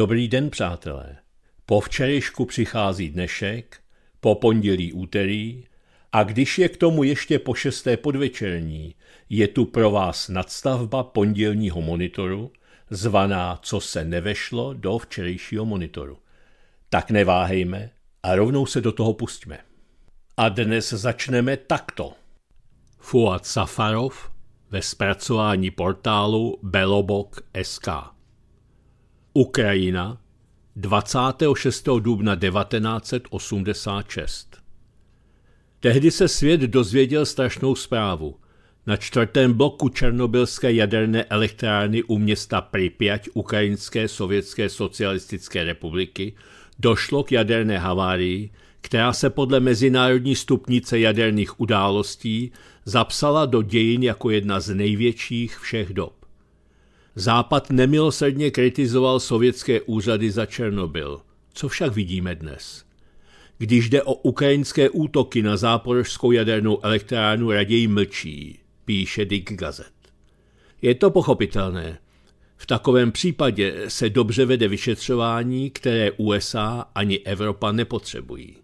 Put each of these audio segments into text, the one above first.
Dobrý den, přátelé. Po včerejšku přichází dnešek, po pondělí úterý a když je k tomu ještě po šesté podvečerní, je tu pro vás nadstavba pondělního monitoru, zvaná Co se nevešlo do včerejšího monitoru. Tak neváhejme a rovnou se do toho pustíme. A dnes začneme takto. Fuad Safarov ve zpracování portálu belobok.sk Ukrajina 26. dubna 1986 Tehdy se svět dozvěděl strašnou zprávu. Na čtvrtém bloku Černobylské jaderné elektrárny u města Pripyat Ukrajinské sovětské socialistické republiky došlo k jaderné havárii, která se podle mezinárodní stupnice jaderných událostí zapsala do dějin jako jedna z největších všech dob. Západ nemilosrdně kritizoval sovětské úřady za Černobyl. Co však vidíme dnes? Když jde o ukrajinské útoky na záporožskou jadernou elektrárnu, raději mlčí, píše Dick Gazet. Je to pochopitelné. V takovém případě se dobře vede vyšetřování, které USA ani Evropa nepotřebují.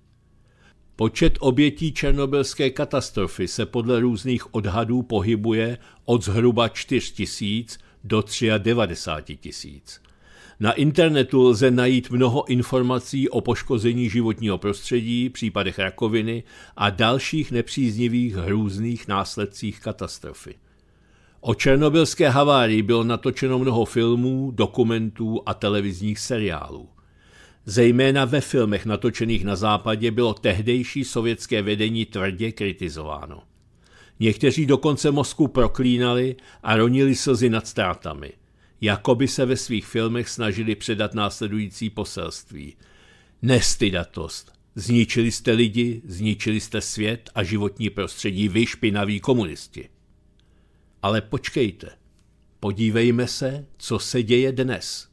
Počet obětí černobylské katastrofy se podle různých odhadů pohybuje od zhruba 4 tisíc do 93 tisíc. Na internetu lze najít mnoho informací o poškození životního prostředí, případech rakoviny a dalších nepříznivých hrůzných následcích katastrofy. O černobylské havárii bylo natočeno mnoho filmů, dokumentů a televizních seriálů. Zejména ve filmech natočených na západě bylo tehdejší sovětské vedení tvrdě kritizováno. Někteří dokonce Moskvu proklínali a ronili slzy nad ztrátami. Jakoby se ve svých filmech snažili předat následující poselství. Nestydatost. Zničili jste lidi, zničili jste svět a životní prostředí vy špinaví komunisti. Ale počkejte. Podívejme se, co se děje dnes.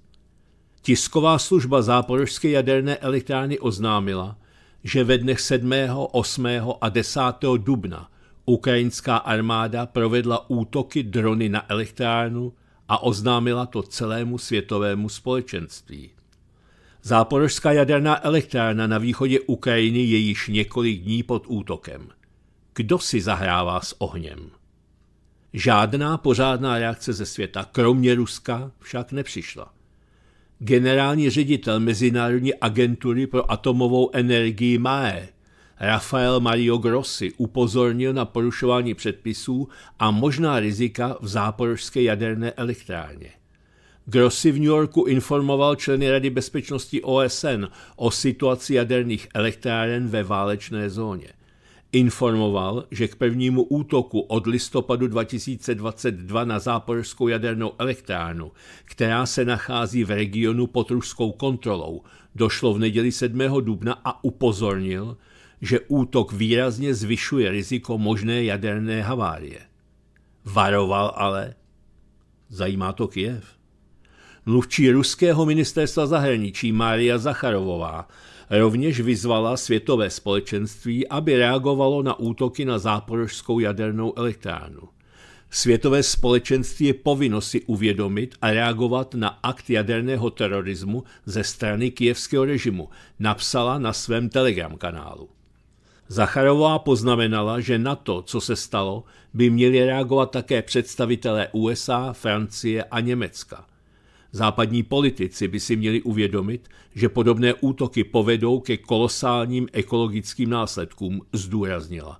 Tisková služba záporožské jaderné elektrárny oznámila, že ve dnech 7., 8. a 10. dubna Ukrajinská armáda provedla útoky drony na elektrárnu a oznámila to celému světovému společenství. Záporožská jaderná elektrárna na východě Ukrajiny je již několik dní pod útokem. Kdo si zahrává s ohněm? Žádná pořádná reakce ze světa, kromě Ruska, však nepřišla. Generální ředitel Mezinárodní agentury pro atomovou energii MAE Rafael Mario Grossi upozornil na porušování předpisů a možná rizika v záporožské jaderné elektrárně. Grossi v New Yorku informoval členy Rady bezpečnosti OSN o situaci jaderných elektráren ve válečné zóně. Informoval, že k prvnímu útoku od listopadu 2022 na záporožskou jadernou elektrárnu, která se nachází v regionu pod ruskou kontrolou, došlo v neděli 7. dubna a upozornil, že útok výrazně zvyšuje riziko možné jaderné havárie. Varoval ale, zajímá to Kiev. Mluvčí ruského ministerstva zahraničí Mária Zacharovová rovněž vyzvala světové společenství, aby reagovalo na útoky na záporožskou jadernou elektrárnu. Světové společenství je povinno si uvědomit a reagovat na akt jaderného terorismu ze strany kijevského režimu, napsala na svém telegram kanálu. Zacharová poznamenala, že na to, co se stalo, by měli reagovat také představitelé USA, Francie a Německa. Západní politici by si měli uvědomit, že podobné útoky povedou ke kolosálním ekologickým následkům, zdůraznila.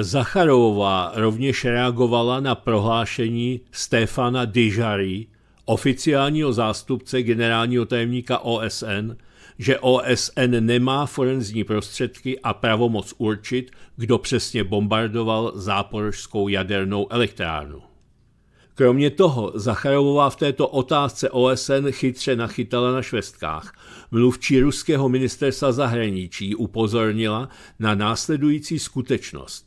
Zacharová rovněž reagovala na prohlášení Stefana Dijary, oficiálního zástupce generálního tajemníka OSN, že OSN nemá forenzní prostředky a pravomoc určit, kdo přesně bombardoval záporožskou jadernou elektrárnu. Kromě toho Zacharovová v této otázce OSN chytře nachytala na švestkách. Mluvčí ruského ministerstva zahraničí upozornila na následující skutečnost.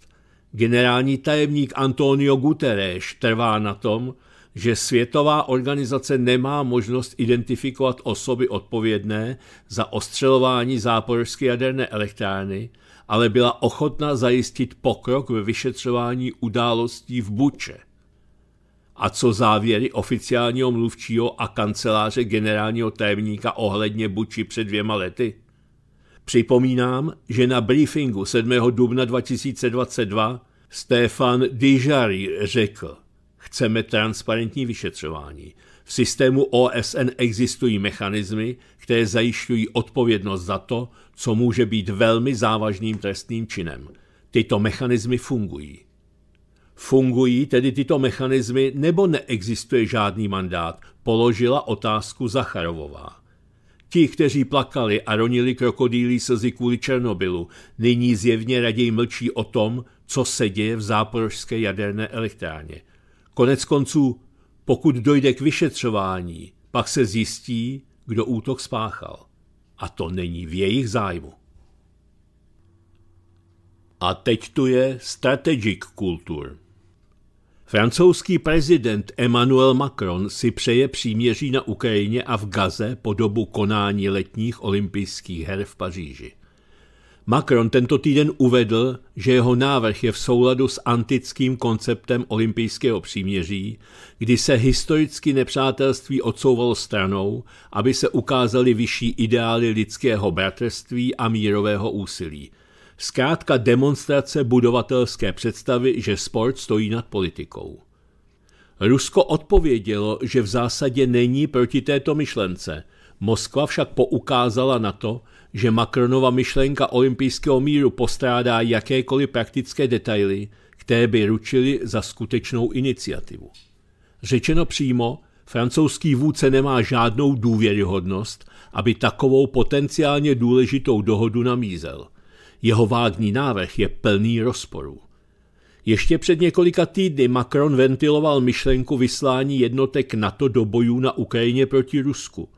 Generální tajemník Antonio Guterres trvá na tom, že Světová organizace nemá možnost identifikovat osoby odpovědné za ostřelování záporožské jaderné elektrárny, ale byla ochotná zajistit pokrok ve vyšetřování událostí v Buče. A co závěry oficiálního mluvčího a kanceláře generálního tajemníka ohledně Buči před dvěma lety? Připomínám, že na briefingu 7. dubna 2022 Stefan Dijari řekl, chceme transparentní vyšetřování. V systému OSN existují mechanismy, které zajišťují odpovědnost za to, co může být velmi závažným trestným činem. Tyto mechanismy fungují. Fungují tedy tyto mechanismy nebo neexistuje žádný mandát, položila otázku Zacharovová. Ti, kteří plakali a ronili krokodýlí slzy kvůli Černobylu, nyní zjevně raději mlčí o tom, co se děje v záporožské jaderné elektrárně. Konec konců, pokud dojde k vyšetřování, pak se zjistí, kdo útok spáchal. A to není v jejich zájmu. A teď tu je strategic kultur. Francouzský prezident Emmanuel Macron si přeje příměří na Ukrajině a v Gaze po dobu konání letních olympijských her v Paříži. Macron tento týden uvedl, že jeho návrh je v souladu s antickým konceptem olympijského příměří, kdy se historicky nepřátelství odsouvalo stranou, aby se ukázaly vyšší ideály lidského bratrství a mírového úsilí. Zkrátka demonstrace budovatelské představy, že sport stojí nad politikou. Rusko odpovědělo, že v zásadě není proti této myšlence. Moskva však poukázala na to, že Macronova myšlenka olympijského míru postrádá jakékoliv praktické detaily, které by ručily za skutečnou iniciativu. Řečeno přímo, francouzský vůdce nemá žádnou důvěryhodnost, aby takovou potenciálně důležitou dohodu namízel. Jeho vágní návrh je plný rozporů. Ještě před několika týdny Macron ventiloval myšlenku vyslání jednotek NATO do bojů na Ukrajině proti Rusku –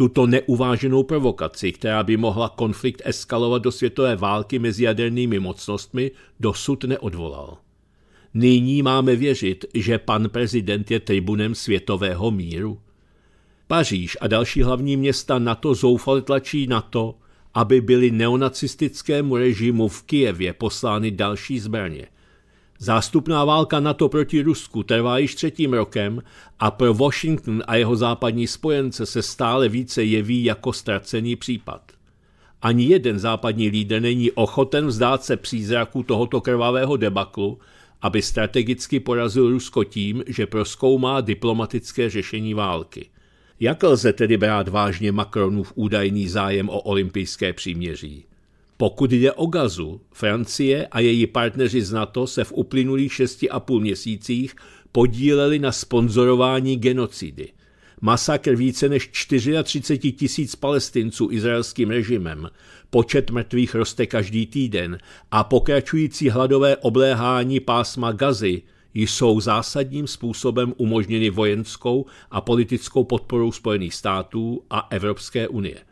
tuto neuváženou provokaci, která by mohla konflikt eskalovat do světové války mezi jadernými mocnostmi, dosud neodvolal. Nyní máme věřit, že pan prezident je tribunem světového míru. Paříž a další hlavní města NATO zoufale tlačí na to, aby byly neonacistickému režimu v Kijevě poslány další zbraně – Zástupná válka NATO proti Rusku trvá již třetím rokem a pro Washington a jeho západní spojence se stále více jeví jako ztracený případ. Ani jeden západní lídr není ochoten vzdát se přízraku tohoto krvavého debaklu, aby strategicky porazil Rusko tím, že proskoumá diplomatické řešení války. Jak lze tedy brát vážně Macronův údajný zájem o olympijské příměří? Pokud jde o gazu, Francie a její partneři z NATO se v uplynulých šesti a půl měsících podíleli na sponzorování genocidy. Masakr více než 34 tisíc palestinců izraelským režimem, počet mrtvých roste každý týden a pokračující hladové obléhání pásma Gazy jsou zásadním způsobem umožněny vojenskou a politickou podporou Spojených států a Evropské unie.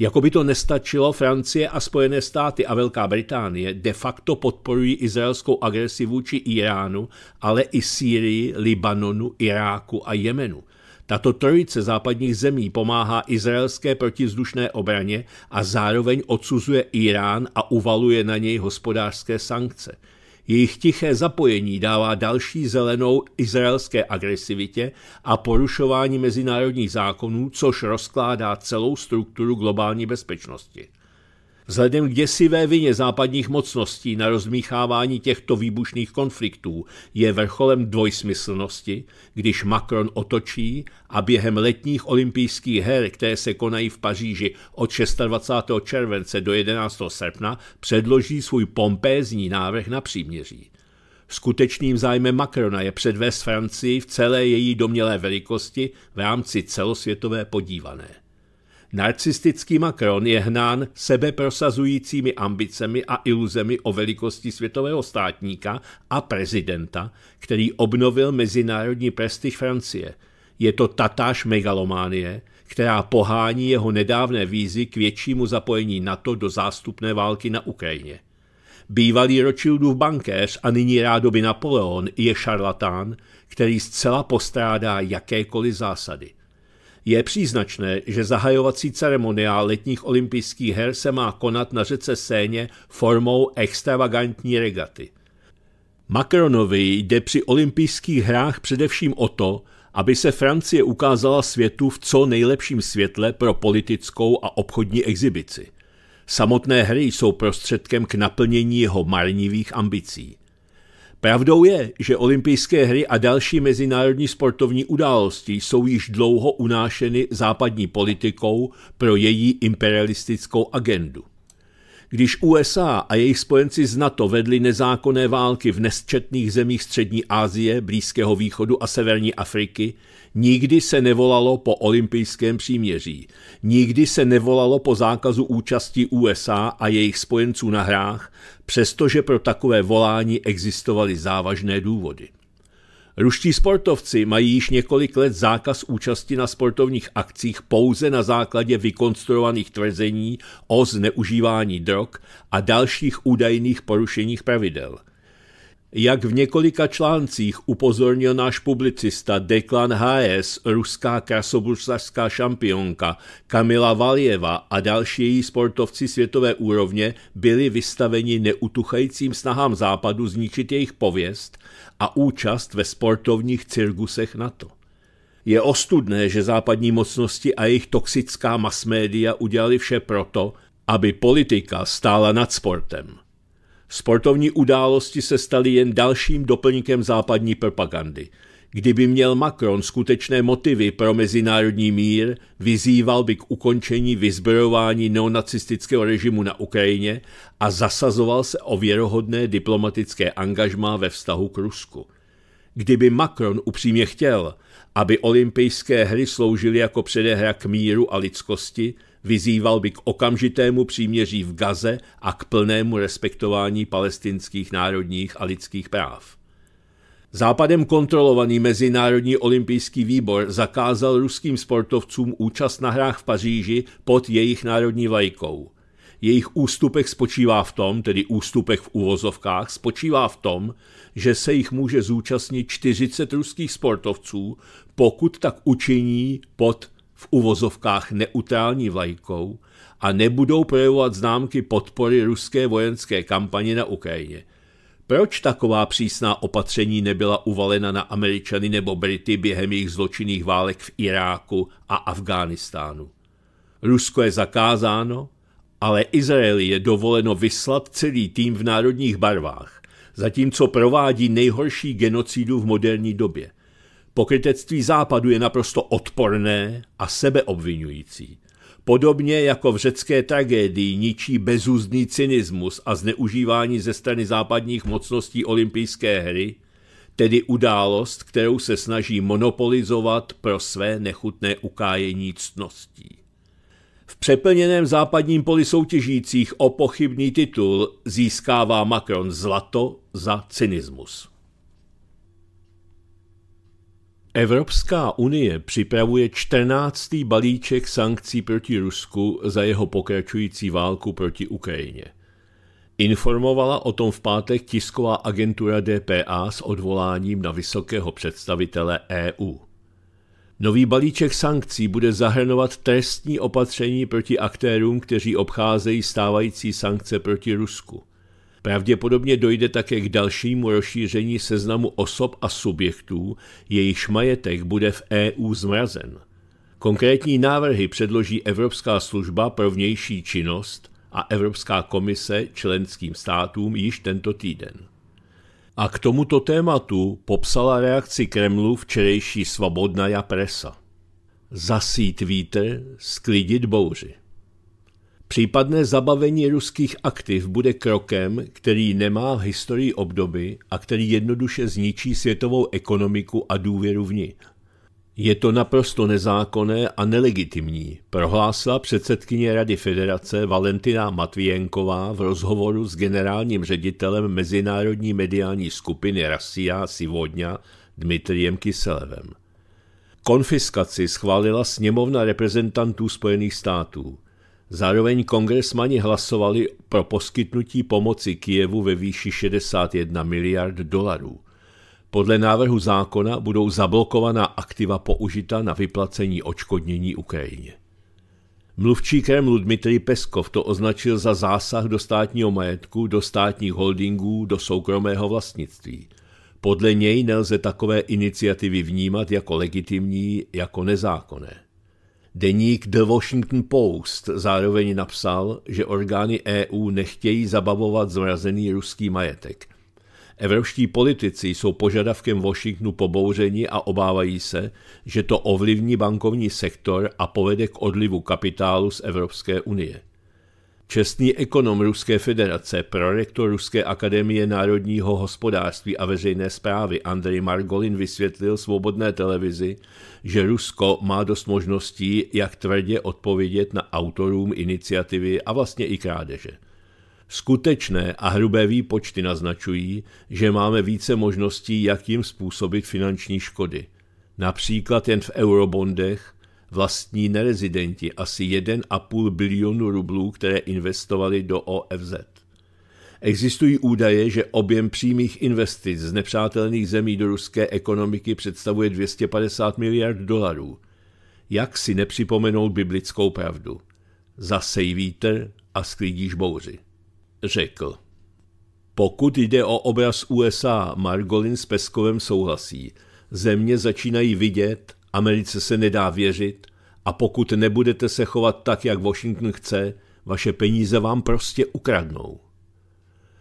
Jako by to nestačilo, Francie a Spojené státy a Velká Británie de facto podporují izraelskou agresi vůči Iránu, ale i Sýrii, Libanonu, Iráku a Jemenu. Tato trojice západních zemí pomáhá izraelské protizdušné obraně a zároveň odsuzuje Irán a uvaluje na něj hospodářské sankce – jejich tiché zapojení dává další zelenou izraelské agresivitě a porušování mezinárodních zákonů, což rozkládá celou strukturu globální bezpečnosti. Vzhledem k děsivé vině západních mocností na rozmíchávání těchto výbušných konfliktů je vrcholem dvojsmyslnosti, když Macron otočí a během letních olympijských her, které se konají v Paříži od 26. července do 11. srpna, předloží svůj pompézní návrh na příměří. Skutečným zájmem Macrona je předvést Francii v celé její domělé velikosti v rámci celosvětové podívané. Narcistický Macron je hnán sebeprosazujícími ambicemi a iluzemi o velikosti světového státníka a prezidenta, který obnovil mezinárodní prestiž Francie. Je to tatáž megalománie, která pohání jeho nedávné vízy k většímu zapojení NATO do zástupné války na Ukrajině. Bývalý Rothschildův bankéř a nyní rádoby Napoleon je šarlatán, který zcela postrádá jakékoliv zásady. Je příznačné, že zahajovací ceremoniál letních olympijských her se má konat na řece Séně formou extravagantní regaty. Macronovi jde při olympijských hrách především o to, aby se Francie ukázala světu v co nejlepším světle pro politickou a obchodní exibici. Samotné hry jsou prostředkem k naplnění jeho marnivých ambicí. Pravdou je, že olympijské hry a další mezinárodní sportovní události jsou již dlouho unášeny západní politikou pro její imperialistickou agendu. Když USA a jejich spojenci z NATO vedli nezákonné války v nesčetných zemích Střední Asie, Blízkého východu a Severní Afriky, nikdy se nevolalo po olympijském příměří. Nikdy se nevolalo po zákazu účasti USA a jejich spojenců na hrách, přestože pro takové volání existovaly závažné důvody. Ruští sportovci mají již několik let zákaz účasti na sportovních akcích pouze na základě vykonstruovaných tvrzení o zneužívání drog a dalších údajných porušeních pravidel – jak v několika článcích upozornil náš publicista Deklan HS, ruská krasobruslařská šampionka Kamila Valjeva a další její sportovci světové úrovně byli vystaveni neutuchajícím snahám západu zničit jejich pověst a účast ve sportovních cirkusech NATO. Je ostudné, že západní mocnosti a jejich toxická masmédia udělali vše proto, aby politika stála nad sportem. Sportovní události se staly jen dalším doplňkem západní propagandy. Kdyby měl Macron skutečné motivy pro mezinárodní mír, vyzýval by k ukončení vyzbrojování neonacistického režimu na Ukrajině a zasazoval se o věrohodné diplomatické angažmá ve vztahu k Rusku. Kdyby Macron upřímně chtěl, aby olympijské hry sloužily jako předehra k míru a lidskosti, Vyzýval by k okamžitému příměří v Gaze a k plnému respektování palestinských národních a lidských práv. Západem kontrolovaný Mezinárodní olympijský výbor zakázal ruským sportovcům účast na hrách v Paříži pod jejich národní vlajkou. Jejich ústupek spočívá v tom, tedy ústupek v uvozovkách, spočívá v tom, že se jich může zúčastnit 40 ruských sportovců, pokud tak učiní pod v uvozovkách neutrální vlajkou a nebudou projevovat známky podpory ruské vojenské kampaně na Ukrajině. Proč taková přísná opatření nebyla uvalena na Američany nebo Brity během jejich zločinných válek v Iráku a Afghánistánu? Rusko je zakázáno, ale Izraeli je dovoleno vyslat celý tým v národních barvách, zatímco provádí nejhorší genocidu v moderní době – Pokrytectví západu je naprosto odporné a sebeobvinující. Podobně jako v řecké tragédii ničí bezúzný cynismus a zneužívání ze strany západních mocností olympijské hry, tedy událost, kterou se snaží monopolizovat pro své nechutné ukájení ctností. V přeplněném západním poli soutěžících o pochybný titul získává Macron zlato za cynismus. Evropská unie připravuje 14. balíček sankcí proti Rusku za jeho pokračující válku proti Ukrajině. Informovala o tom v pátek tisková agentura DPA s odvoláním na vysokého představitele EU. Nový balíček sankcí bude zahrnovat trestní opatření proti aktérům, kteří obcházejí stávající sankce proti Rusku. Pravděpodobně dojde také k dalšímu rozšíření seznamu osob a subjektů, jejichž majetek bude v EU zmrazen. Konkrétní návrhy předloží Evropská služba pro vnější činnost a Evropská komise členským státům již tento týden. A k tomuto tématu popsala reakci Kremlu včerejší svobodná presa. Zasít vítr, sklidit bouři. Případné zabavení ruských aktiv bude krokem, který nemá v historii obdoby a který jednoduše zničí světovou ekonomiku a důvěru v ní. Je to naprosto nezákonné a nelegitimní, prohlásila předsedkyně Rady federace Valentina Matvijenková v rozhovoru s generálním ředitelem mezinárodní mediální skupiny Rasia Sivodňa Dmitrijem Kyselevem. Konfiskaci schválila sněmovna reprezentantů Spojených států – Zároveň kongresmani hlasovali pro poskytnutí pomoci Kijevu ve výši 61 miliard dolarů. Podle návrhu zákona budou zablokovaná aktiva použita na vyplacení očkodnění Ukrajině. Mluvčí Kremlu Dmitrij Peskov to označil za zásah do státního majetku, do státních holdingů, do soukromého vlastnictví. Podle něj nelze takové iniciativy vnímat jako legitimní, jako nezákonné. Deník The Washington Post zároveň napsal, že orgány EU nechtějí zabavovat zmrazený ruský majetek. Evropští politici jsou požadavkem Washingtonu pobouřeni a obávají se, že to ovlivní bankovní sektor a povede k odlivu kapitálu z Evropské unie. Čestný ekonom Ruské federace, prorektor Ruské akademie národního hospodářství a veřejné zprávy Andrej Margolin vysvětlil svobodné televizi, že Rusko má dost možností, jak tvrdě odpovědět na autorům iniciativy a vlastně i krádeže. Skutečné a hrubé výpočty naznačují, že máme více možností, jak jim způsobit finanční škody. Například jen v eurobondech vlastní nerezidenti asi 1,5 bilionu rublů, které investovali do OFZ. Existují údaje, že objem přímých investic z nepřátelných zemí do ruské ekonomiky představuje 250 miliard dolarů. Jak si nepřipomenout biblickou pravdu? Zasej vítr a sklidíš bouři. Řekl. Pokud jde o obraz USA, Margolin s Peskovem souhlasí. Země začínají vidět, Americe se nedá věřit a pokud nebudete se chovat tak, jak Washington chce, vaše peníze vám prostě ukradnou.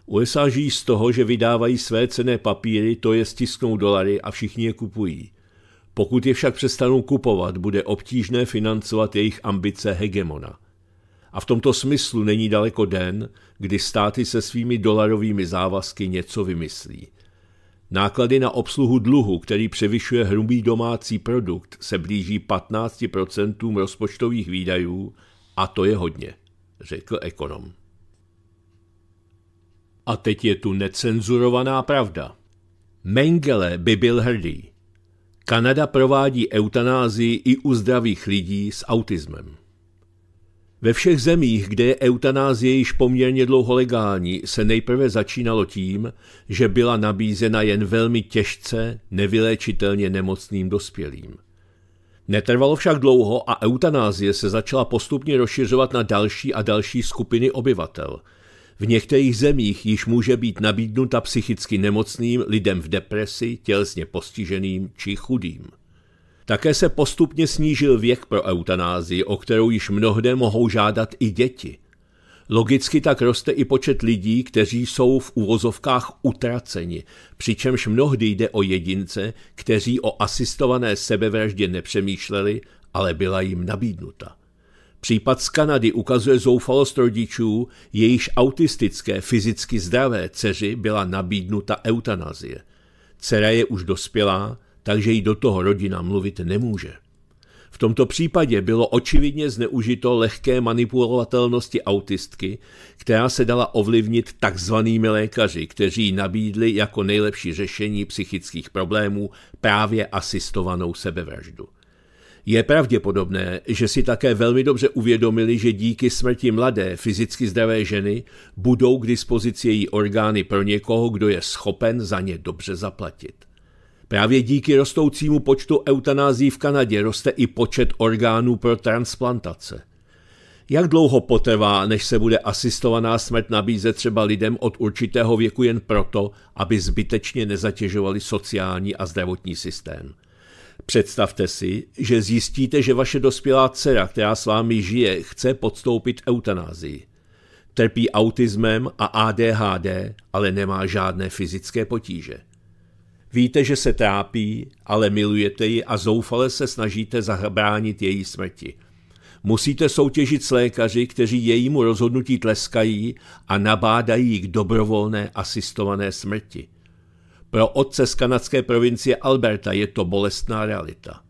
USA žijí z toho, že vydávají své cené papíry, to je stisknou dolary a všichni je kupují. Pokud je však přestanou kupovat, bude obtížné financovat jejich ambice hegemona. A v tomto smyslu není daleko den, kdy státy se svými dolarovými závazky něco vymyslí – Náklady na obsluhu dluhu, který převyšuje hrubý domácí produkt, se blíží 15% rozpočtových výdajů a to je hodně, řekl ekonom. A teď je tu necenzurovaná pravda. Mengele by byl hrdý. Kanada provádí eutanázii i u zdravých lidí s autismem. Ve všech zemích, kde je eutanázie již poměrně dlouho legální, se nejprve začínalo tím, že byla nabízena jen velmi těžce, nevyléčitelně nemocným dospělým. Netrvalo však dlouho a eutanázie se začala postupně rozšiřovat na další a další skupiny obyvatel. V některých zemích již může být nabídnuta psychicky nemocným lidem v depresi, tělesně postiženým či chudým. Také se postupně snížil věk pro eutanázii, o kterou již mnohde mohou žádat i děti. Logicky tak roste i počet lidí, kteří jsou v uvozovkách utraceni, přičemž mnohdy jde o jedince, kteří o asistované sebevraždě nepřemýšleli, ale byla jim nabídnuta. Případ z Kanady ukazuje zoufalost rodičů, jejíž autistické, fyzicky zdravé dceři byla nabídnuta eutanazie. Dcera je už dospělá, takže jí do toho rodina mluvit nemůže. V tomto případě bylo očividně zneužito lehké manipulovatelnosti autistky, která se dala ovlivnit takzvanými lékaři, kteří nabídli jako nejlepší řešení psychických problémů právě asistovanou sebevraždu. Je pravděpodobné, že si také velmi dobře uvědomili, že díky smrti mladé, fyzicky zdravé ženy budou k dispozici její orgány pro někoho, kdo je schopen za ně dobře zaplatit. Právě díky rostoucímu počtu eutanází v Kanadě roste i počet orgánů pro transplantace. Jak dlouho potrvá, než se bude asistovaná smrt nabízet třeba lidem od určitého věku jen proto, aby zbytečně nezatěžovali sociální a zdravotní systém? Představte si, že zjistíte, že vaše dospělá dcera, která s vámi žije, chce podstoupit eutanázii. Trpí autismem a ADHD, ale nemá žádné fyzické potíže. Víte, že se trápí, ale milujete ji a zoufale se snažíte zabránit její smrti. Musíte soutěžit s lékaři, kteří jejímu rozhodnutí tleskají a nabádají k dobrovolné asistované smrti. Pro otce z kanadské provincie Alberta je to bolestná realita.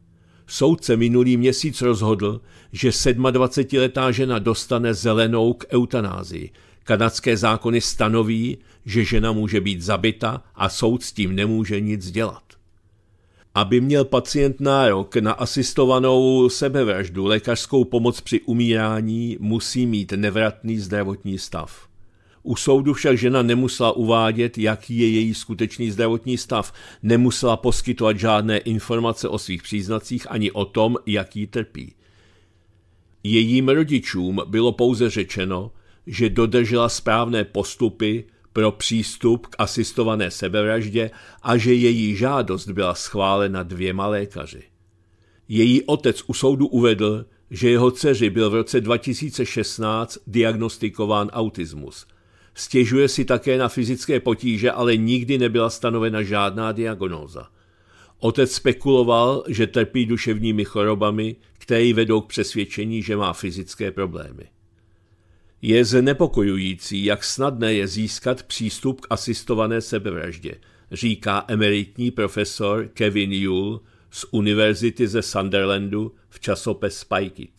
Soudce minulý měsíc rozhodl, že 27-letá žena dostane zelenou k eutanázii. Kanadské zákony stanoví, že žena může být zabita a soud s tím nemůže nic dělat. Aby měl pacient nárok na asistovanou sebevraždu, lékařskou pomoc při umírání, musí mít nevratný zdravotní stav. U soudu však žena nemusela uvádět, jaký je její skutečný zdravotní stav, nemusela poskytovat žádné informace o svých příznacích ani o tom, jaký trpí. Jejím rodičům bylo pouze řečeno, že dodržela správné postupy pro přístup k asistované sebevraždě a že její žádost byla schválena dvěma lékaři. Její otec u soudu uvedl, že jeho dceři byl v roce 2016 diagnostikován autismus. Stěžuje si také na fyzické potíže, ale nikdy nebyla stanovena žádná diagnóza. Otec spekuloval, že trpí duševními chorobami, které vedou k přesvědčení, že má fyzické problémy. Je znepokojující, jak snadné je získat přístup k asistované sebevraždě, říká emeritní profesor Kevin Yule z Univerzity ze Sunderlandu v časopis Spike It.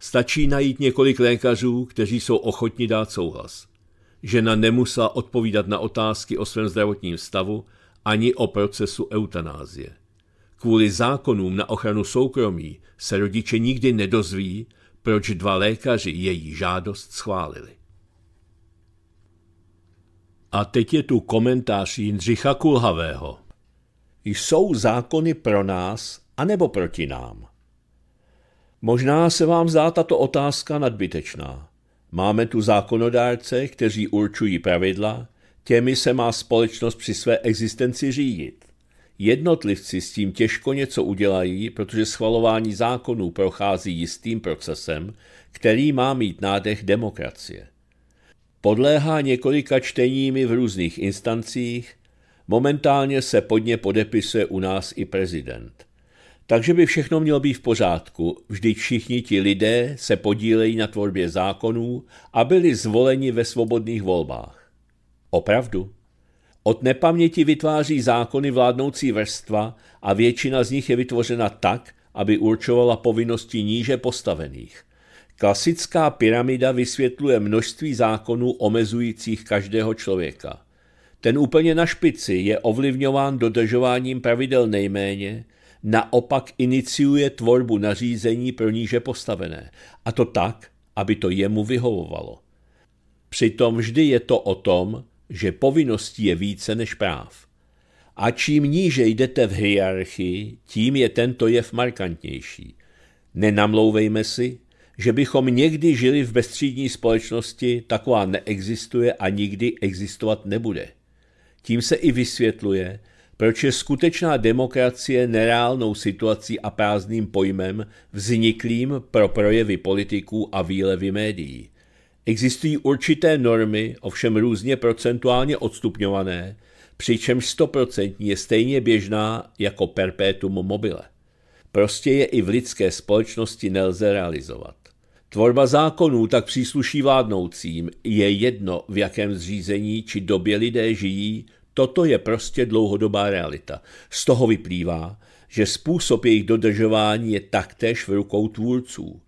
Stačí najít několik lékařů, kteří jsou ochotni dát souhlas. Žena nemusela odpovídat na otázky o svém zdravotním stavu ani o procesu eutanázie. Kvůli zákonům na ochranu soukromí se rodiče nikdy nedozví, proč dva lékaři její žádost schválili. A teď je tu komentář Jindřicha Kulhavého. Jsou zákony pro nás anebo proti nám? Možná se vám zdá tato otázka nadbytečná. Máme tu zákonodárce, kteří určují pravidla, těmi se má společnost při své existenci řídit. Jednotlivci s tím těžko něco udělají, protože schvalování zákonů prochází jistým procesem, který má mít nádech demokracie. Podléhá několika čteními v různých instancích, momentálně se pod ně podepisuje u nás i prezident. Takže by všechno mělo být v pořádku, vždyť všichni ti lidé se podílejí na tvorbě zákonů a byli zvoleni ve svobodných volbách. Opravdu? Od nepaměti vytváří zákony vládnoucí vrstva a většina z nich je vytvořena tak, aby určovala povinnosti níže postavených. Klasická pyramida vysvětluje množství zákonů omezujících každého člověka. Ten úplně na špici je ovlivňován dodržováním pravidel nejméně, naopak iniciuje tvorbu nařízení pro níže postavené, a to tak, aby to jemu vyhovovalo. Přitom vždy je to o tom, že povinností je více než práv. A čím níže jdete v hierarchii, tím je tento jev markantnější. Nenamlouvejme si, že bychom někdy žili v bezstřídní společnosti, taková neexistuje a nikdy existovat nebude. Tím se i vysvětluje, proč je skutečná demokracie nereálnou situací a prázdným pojmem vzniklým pro projevy politiků a výlevy médií. Existují určité normy, ovšem různě procentuálně odstupňované, přičemž 100% je stejně běžná jako perpetuum mobile. Prostě je i v lidské společnosti nelze realizovat. Tvorba zákonů tak přísluší vládnoucím, je jedno, v jakém zřízení či době lidé žijí, toto je prostě dlouhodobá realita. Z toho vyplývá, že způsob jejich dodržování je taktéž v rukou tvůrců.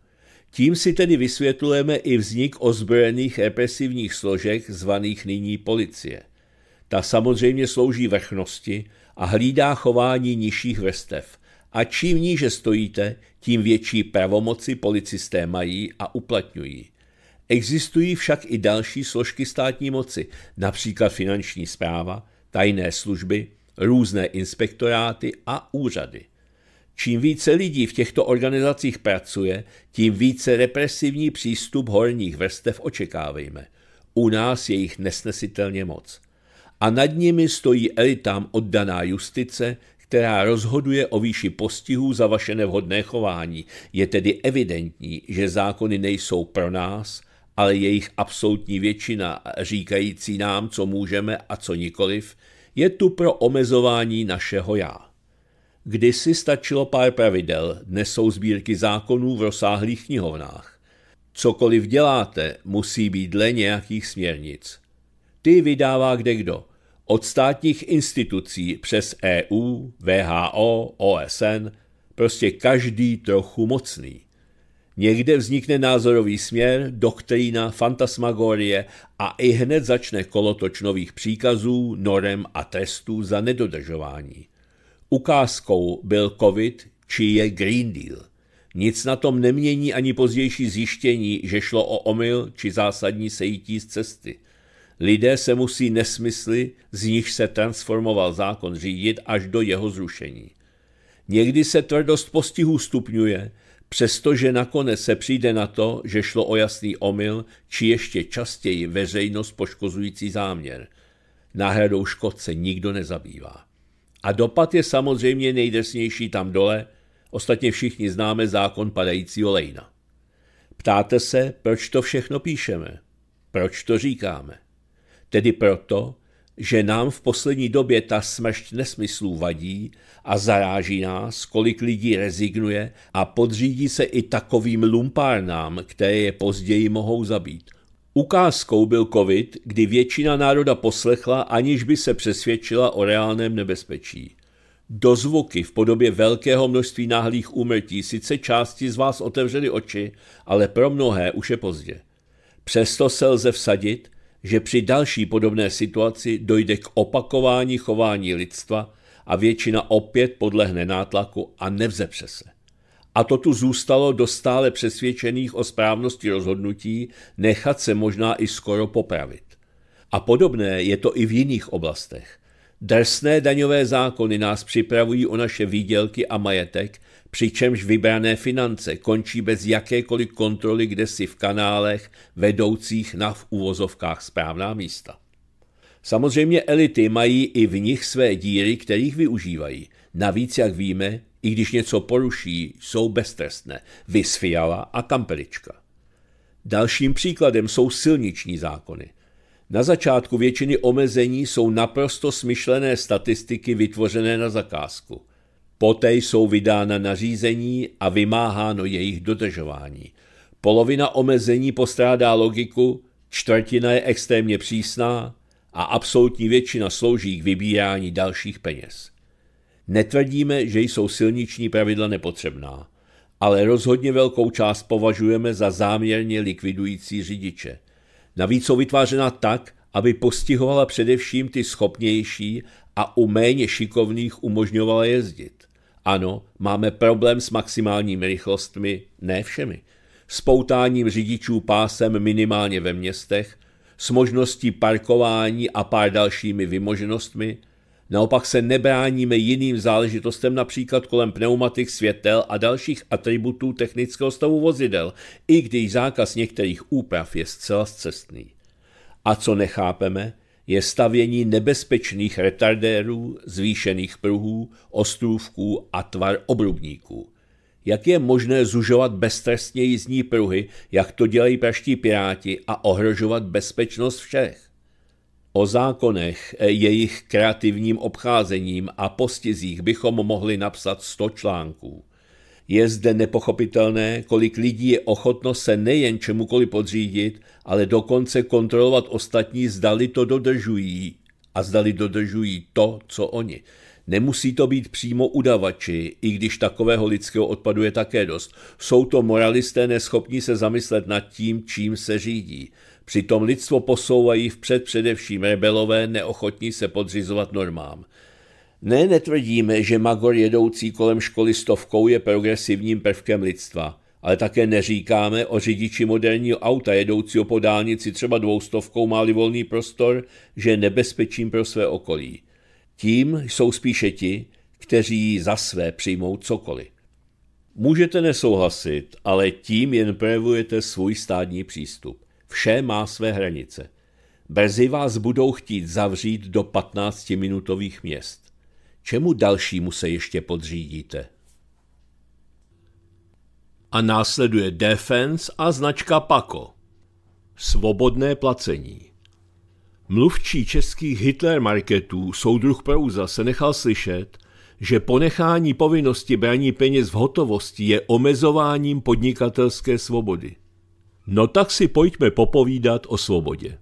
Tím si tedy vysvětlujeme i vznik ozbrojených represivních složek zvaných nyní policie. Ta samozřejmě slouží vrchnosti a hlídá chování nižších vrstev. A čím níže stojíte, tím větší pravomoci policisté mají a uplatňují. Existují však i další složky státní moci, například finanční zpráva, tajné služby, různé inspektoráty a úřady. Čím více lidí v těchto organizacích pracuje, tím více represivní přístup horních vrstev očekávejme. U nás je jich nesnesitelně moc. A nad nimi stojí elitám oddaná justice, která rozhoduje o výši postihů za vaše nevhodné chování. Je tedy evidentní, že zákony nejsou pro nás, ale jejich absolutní většina říkající nám, co můžeme a co nikoliv, je tu pro omezování našeho já. Kdysi stačilo pár pravidel, dnes jsou sbírky zákonů v rozsáhlých knihovnách. Cokoliv děláte, musí být dle nějakých směrnic. Ty vydává kde kdo. Od státních institucí přes EU, VHO, OSN, prostě každý trochu mocný. Někde vznikne názorový směr, doktrína, fantasmagorie a i hned začne kolotoč nových příkazů, norem a trestů za nedodržování. Ukázkou byl COVID či je Green Deal. Nic na tom nemění ani pozdější zjištění, že šlo o omyl či zásadní sejítí z cesty. Lidé se musí nesmysly, z nich se transformoval zákon řídit až do jeho zrušení. Někdy se tvrdost postihů stupňuje, Přestože nakonec se přijde na to, že šlo o jasný omyl, či ještě častěji veřejnost poškozující záměr. Náhradou škod se nikdo nezabývá. A dopad je samozřejmě nejdrsnější tam dole, ostatně všichni známe zákon padajícího lejna. Ptáte se, proč to všechno píšeme? Proč to říkáme? Tedy proto, že nám v poslední době ta smršť nesmyslů vadí a zaráží nás, kolik lidí rezignuje a podřídí se i takovým lumpárnám, které je později mohou zabít. Ukázkou byl covid, kdy většina národa poslechla, aniž by se přesvědčila o reálném nebezpečí. Dozvuky v podobě velkého množství náhlých úmrtí sice části z vás otevřely oči, ale pro mnohé už je pozdě. Přesto se lze vsadit, že při další podobné situaci dojde k opakování chování lidstva a většina opět podlehne nátlaku a nevzepře se. A to tu zůstalo do stále přesvědčených o správnosti rozhodnutí nechat se možná i skoro popravit. A podobné je to i v jiných oblastech. Drsné daňové zákony nás připravují o naše výdělky a majetek, přičemž vybrané finance končí bez jakékoliv kontroly kde si v kanálech vedoucích na v úvozovkách správná místa. Samozřejmě elity mají i v nich své díry, kterých využívají. Navíc, jak víme, i když něco poruší, jsou beztrestné. Vysfiala a Kampelička. Dalším příkladem jsou silniční zákony – na začátku většiny omezení jsou naprosto smyšlené statistiky vytvořené na zakázku. Poté jsou vydána nařízení a vymáháno jejich dodržování. Polovina omezení postrádá logiku, čtvrtina je extrémně přísná a absolutní většina slouží k vybírání dalších peněz. Netvrdíme, že jsou silniční pravidla nepotřebná, ale rozhodně velkou část považujeme za záměrně likvidující řidiče – Navíc jsou vytvářena tak, aby postihovala především ty schopnější a u méně šikovných umožňovala jezdit. Ano, máme problém s maximálními rychlostmi, ne všemi. S poutáním řidičů pásem minimálně ve městech, s možností parkování a pár dalšími vymoženostmi – Naopak se nebráníme jiným záležitostem, například kolem pneumatik, světel a dalších atributů technického stavu vozidel, i když zákaz některých úprav je zcela cestný. A co nechápeme, je stavění nebezpečných retardérů, zvýšených pruhů, ostrůvků a tvar obrubníků. Jak je možné zužovat beztrestně jízdní pruhy, jak to dělají praští piráti a ohrožovat bezpečnost všech? O zákonech, e, jejich kreativním obcházením a postizích bychom mohli napsat sto článků. Je zde nepochopitelné, kolik lidí je ochotno se nejen čemukoliv podřídit, ale dokonce kontrolovat ostatní, zdali to dodržují a zdali dodržují to, co oni. Nemusí to být přímo udavači, i když takového lidského odpadu je také dost. Jsou to moralisté neschopní se zamyslet nad tím, čím se řídí. Přitom lidstvo posouvají vpřed především rebelové neochotní se podřizovat normám. Ne, netvrdíme, že Magor jedoucí kolem školy stovkou je progresivním prvkem lidstva, ale také neříkáme o řidiči moderního auta jedoucího po dálnici třeba dvoustovkou má volný prostor, že je nebezpečím pro své okolí. Tím jsou spíše ti, kteří za své přijmou cokoliv. Můžete nesouhlasit, ale tím jen projevujete svůj stádní přístup. Vše má své hranice. Brzy vás budou chtít zavřít do 15-minutových měst. Čemu dalšímu se ještě podřídíte? A následuje Defense a značka Paco. Svobodné placení. Mluvčí českých Hitler marketů soudruh Prouza se nechal slyšet, že ponechání povinnosti braní peněz v hotovosti je omezováním podnikatelské svobody. No tak si pojďme popovídat o svobodě.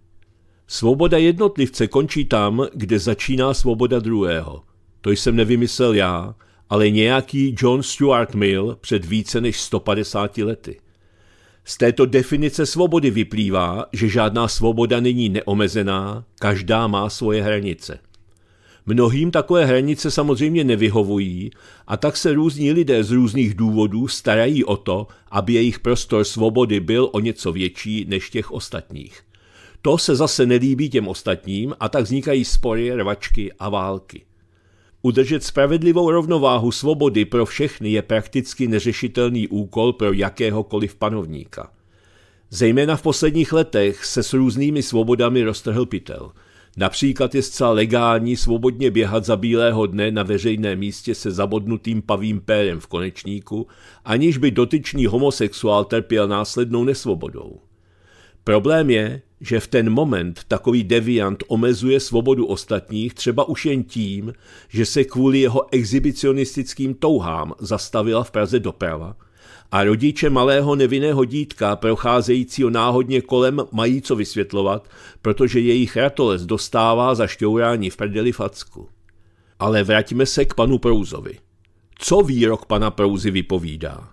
Svoboda jednotlivce končí tam, kde začíná svoboda druhého. To jsem nevymyslel já, ale nějaký John Stuart Mill před více než 150 lety. Z této definice svobody vyplývá, že žádná svoboda není neomezená, každá má svoje hranice. Mnohým takové hranice samozřejmě nevyhovují a tak se různí lidé z různých důvodů starají o to, aby jejich prostor svobody byl o něco větší než těch ostatních. To se zase nelíbí těm ostatním a tak vznikají spory, rvačky a války. Udržet spravedlivou rovnováhu svobody pro všechny je prakticky neřešitelný úkol pro jakéhokoliv panovníka. Zejména v posledních letech se s různými svobodami roztrhl pytel. Například je zcela legální svobodně běhat za bílého dne na veřejném místě se zabodnutým pavým pérem v konečníku, aniž by dotyčný homosexuál trpěl následnou nesvobodou. Problém je, že v ten moment takový deviant omezuje svobodu ostatních třeba už jen tím, že se kvůli jeho exhibicionistickým touhám zastavila v Praze doprava a rodiče malého nevinného dítka procházejícího náhodně kolem mají co vysvětlovat, protože jejich ratolest dostává za šťourání v prdeli facku. Ale vraťme se k panu Prouzovi. Co výrok pana Prouzy vypovídá?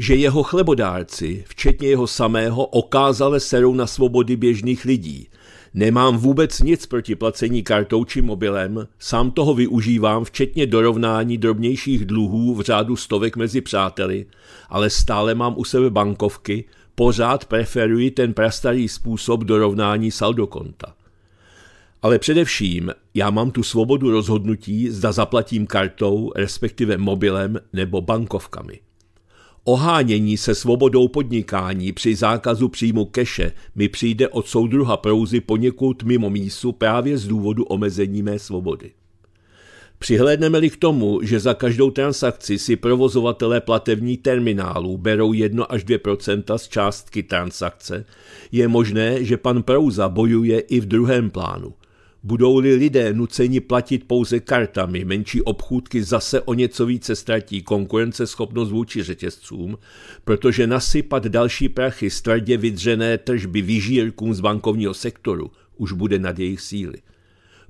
že jeho chlebodárci, včetně jeho samého, okázale serou na svobody běžných lidí. Nemám vůbec nic proti placení kartou či mobilem, sám toho využívám, včetně dorovnání drobnějších dluhů v řádu stovek mezi přáteli, ale stále mám u sebe bankovky, pořád preferuji ten prastarý způsob dorovnání saldokonta. Ale především já mám tu svobodu rozhodnutí, zda zaplatím kartou, respektive mobilem nebo bankovkami. Ohánění se svobodou podnikání při zákazu příjmu keše mi přijde od soudruha Prouzy poněkud mimo mísu právě z důvodu omezení mé svobody. Přihlédneme-li k tomu, že za každou transakci si provozovatelé platební terminálů berou 1 až 2% z částky transakce, je možné, že pan Prouza bojuje i v druhém plánu – Budou-li lidé nuceni platit pouze kartami, menší obchůdky zase o něco více ztratí konkurenceschopnost vůči řetězcům, protože nasypat další prachy z tvrdě vydřené tržby vyžírkům z bankovního sektoru už bude nad jejich síly.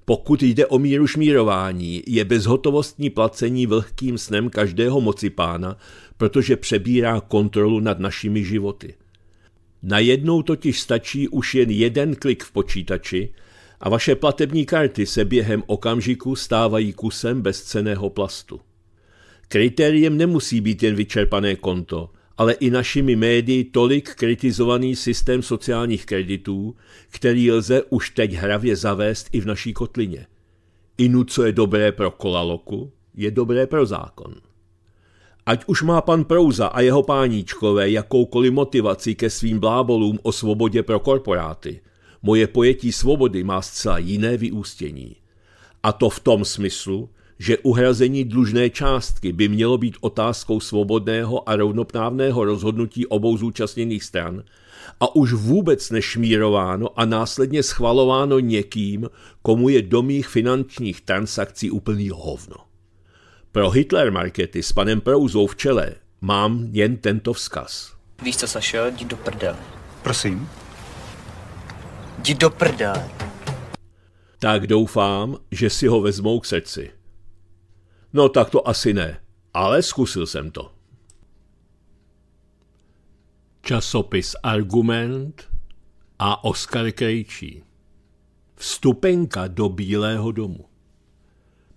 Pokud jde o míru šmírování, je bezhotovostní placení vlhkým snem každého mocipána, protože přebírá kontrolu nad našimi životy. Najednou totiž stačí už jen jeden klik v počítači – a vaše platební karty se během okamžiku stávají kusem bezceného plastu. Kritériem nemusí být jen vyčerpané konto, ale i našimi médii tolik kritizovaný systém sociálních kreditů, který lze už teď hravě zavést i v naší kotlině. Inu, co je dobré pro kolaloku, je dobré pro zákon. Ať už má pan Prouza a jeho páníčkové jakoukoliv motivaci ke svým blábolům o svobodě pro korporáty, moje pojetí svobody má zcela jiné vyústění. A to v tom smyslu, že uhrazení dlužné částky by mělo být otázkou svobodného a rovnoprávného rozhodnutí obou zúčastněných stran a už vůbec nešmírováno a následně schvalováno někým, komu je do mých finančních transakcí úplný hovno. Pro Hitler markety s panem Prouzou v čele mám jen tento vzkaz. Víš co, Sašo, jdi do prdele. Prosím. Jdi do prdele. Tak doufám, že si ho vezmou k srdci. No tak to asi ne, ale zkusil jsem to. Časopis Argument a Oskar Krejčí. Vstupenka do Bílého domu.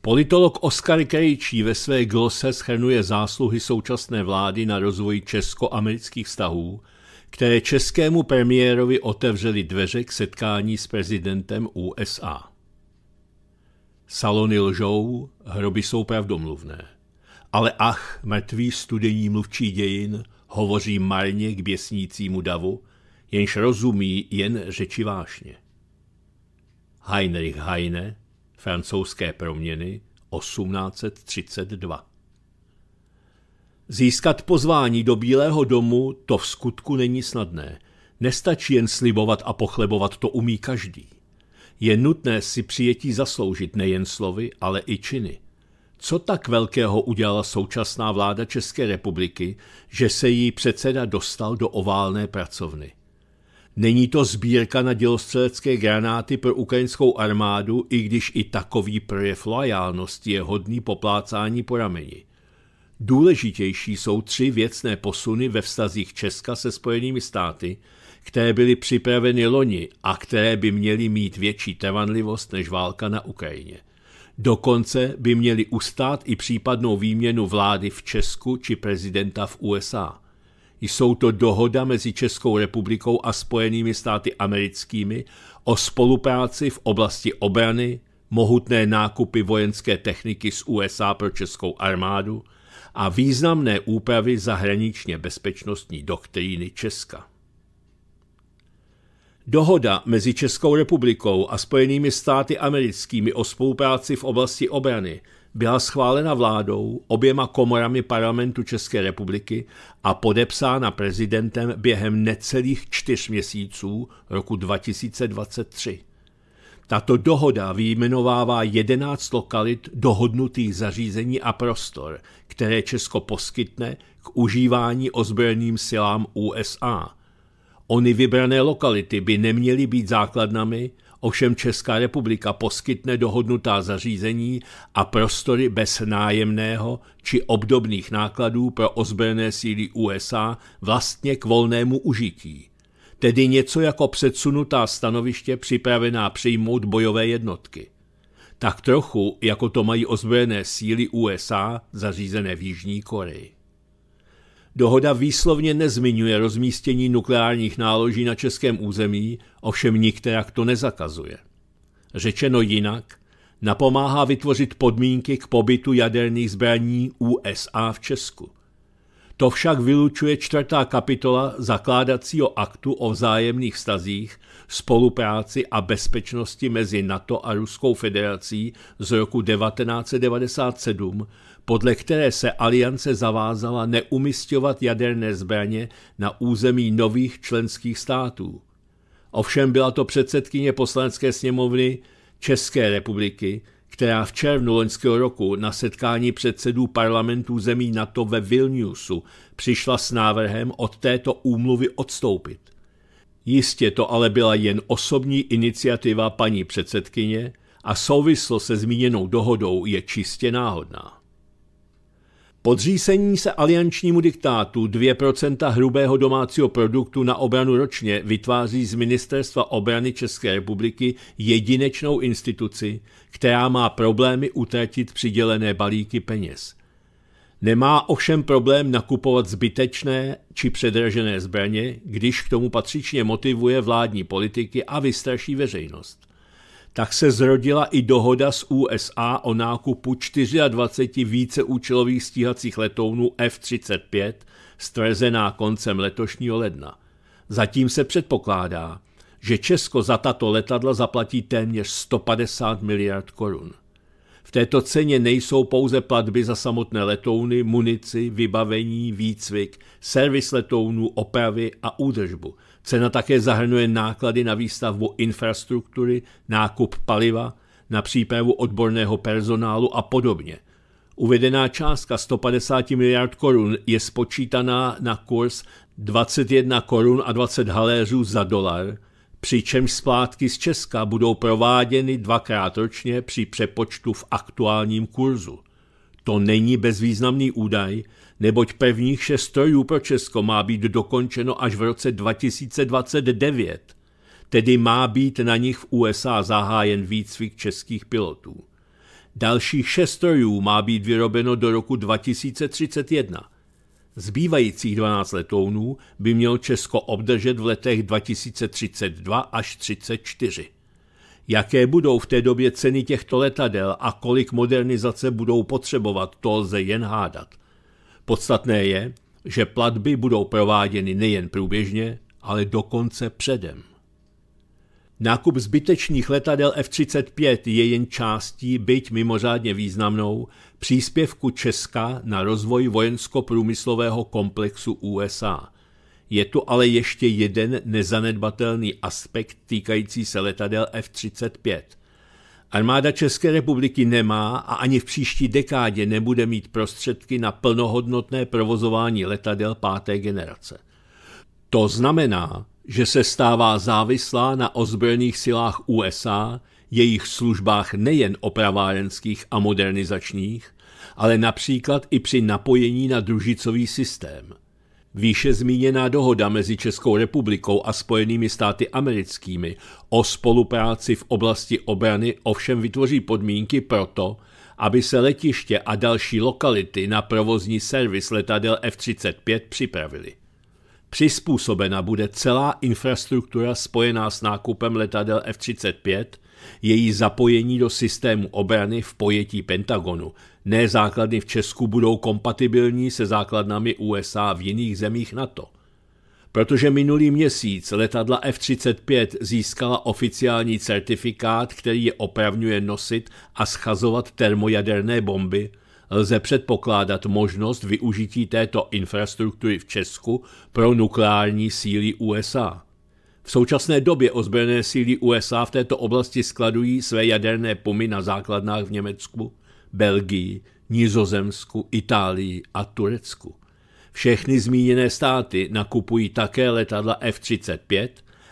Politolog Oskar Krejčí ve své glose schrnuje zásluhy současné vlády na rozvoji česko-amerických vztahů které českému premiérovi otevřeli dveře k setkání s prezidentem USA. Salony lžou, hroby jsou pravdomluvné. Ale ach, mrtvý studení mluvčí dějin hovoří marně k běsnícímu davu, jenž rozumí jen řeči vášně. Heinrich Heine, francouzské proměny, 1832 Získat pozvání do Bílého domu to v skutku není snadné. Nestačí jen slibovat a pochlebovat, to umí každý. Je nutné si přijetí zasloužit nejen slovy, ale i činy. Co tak velkého udělala současná vláda České republiky, že se jí předseda dostal do oválné pracovny? Není to sbírka na dělostřelecké granáty pro ukrajinskou armádu, i když i takový projev loajálnosti je hodný poplácání po rameni. Důležitější jsou tři věcné posuny ve vztazích Česka se Spojenými státy, které byly připraveny loni a které by měly mít větší trvanlivost než válka na Ukrajině. Dokonce by měly ustát i případnou výměnu vlády v Česku či prezidenta v USA. Jsou to dohoda mezi Českou republikou a Spojenými státy americkými o spolupráci v oblasti obrany, mohutné nákupy vojenské techniky z USA pro českou armádu a významné úpravy zahraničně bezpečnostní doktríny Česka. Dohoda mezi Českou republikou a Spojenými státy americkými o spolupráci v oblasti obrany byla schválena vládou, oběma komorami parlamentu České republiky a podepsána prezidentem během necelých čtyř měsíců roku 2023. Tato dohoda vyjmenovává 11 lokalit dohodnutých zařízení a prostor, které Česko poskytne k užívání ozbrojeným silám USA. Ony vybrané lokality by neměly být základnami, ovšem Česká republika poskytne dohodnutá zařízení a prostory bez nájemného či obdobných nákladů pro ozbrojené síly USA vlastně k volnému užití tedy něco jako předsunutá stanoviště připravená přijmout bojové jednotky. Tak trochu, jako to mají ozbrojené síly USA zařízené v Jižní Koreji. Dohoda výslovně nezmiňuje rozmístění nukleárních náloží na českém území, ovšem nikterak to nezakazuje. Řečeno jinak, napomáhá vytvořit podmínky k pobytu jaderných zbraní USA v Česku – to však vylučuje čtvrtá kapitola zakládacího aktu o vzájemných vztazích, spolupráci a bezpečnosti mezi NATO a Ruskou federací z roku 1997, podle které se aliance zavázala neumistovat jaderné zbraně na území nových členských států. Ovšem byla to předsedkyně poslanecké sněmovny České republiky, která v červnu loňského roku na setkání předsedů parlamentů zemí NATO ve Vilniusu přišla s návrhem od této úmluvy odstoupit. Jistě to ale byla jen osobní iniciativa paní předsedkyně a souvislost se zmíněnou dohodou je čistě náhodná. Podřísení se aliančnímu diktátu 2% hrubého domácího produktu na obranu ročně vytváří z Ministerstva obrany České republiky jedinečnou instituci, která má problémy utratit přidělené balíky peněz. Nemá ovšem problém nakupovat zbytečné či předražené zbraně, když k tomu patřičně motivuje vládní politiky a vystraší veřejnost tak se zrodila i dohoda s USA o nákupu 24 víceúčelových stíhacích letounů F-35, stvrzená koncem letošního ledna. Zatím se předpokládá, že Česko za tato letadla zaplatí téměř 150 miliard korun. V této ceně nejsou pouze platby za samotné letouny, munici, vybavení, výcvik, servis letounů, opravy a údržbu – Cena také zahrnuje náklady na výstavbu infrastruktury, nákup paliva, na přípravu odborného personálu a podobně. Uvedená částka 150 miliard korun je spočítaná na kurz 21 korun a 20 haléřů za dolar, přičemž splátky z Česka budou prováděny dvakrát ročně při přepočtu v aktuálním kurzu. To není bezvýznamný údaj, neboť prvních šest strojů pro Česko má být dokončeno až v roce 2029, tedy má být na nich v USA zahájen výcvik českých pilotů. Dalších šest strojů má být vyrobeno do roku 2031. Zbývajících 12 letounů by měl Česko obdržet v letech 2032 až 34. Jaké budou v té době ceny těchto letadel a kolik modernizace budou potřebovat, to lze jen hádat. Podstatné je, že platby budou prováděny nejen průběžně, ale dokonce předem. Nákup zbytečných letadel F-35 je jen částí, byť mimořádně významnou, příspěvku Česka na rozvoj vojensko-průmyslového komplexu USA. Je tu ale ještě jeden nezanedbatelný aspekt týkající se letadel F-35 – Armáda České republiky nemá a ani v příští dekádě nebude mít prostředky na plnohodnotné provozování letadel páté generace. To znamená, že se stává závislá na ozbrojených silách USA, jejich službách nejen opravárenských a modernizačních, ale například i při napojení na družicový systém – Výše zmíněná dohoda mezi Českou republikou a Spojenými státy americkými o spolupráci v oblasti obrany ovšem vytvoří podmínky pro to, aby se letiště a další lokality na provozní servis letadel F-35 připravili. Přizpůsobena bude celá infrastruktura spojená s nákupem letadel F-35, Její zapojení do systému obrany v pojetí Pentagonu. Ne základny v Česku budou kompatibilní se základnami USA v jiných zemích NATO. Protože minulý měsíc letadla F-35 získala oficiální certifikát, který je opravňuje nosit a schazovat termojaderné bomby, lze předpokládat možnost využití této infrastruktury v Česku pro nukleární síly USA. V současné době ozbrojené síly USA v této oblasti skladují své jaderné pomy na základnách v Německu, Belgii, Nizozemsku, Itálii a Turecku. Všechny zmíněné státy nakupují také letadla F-35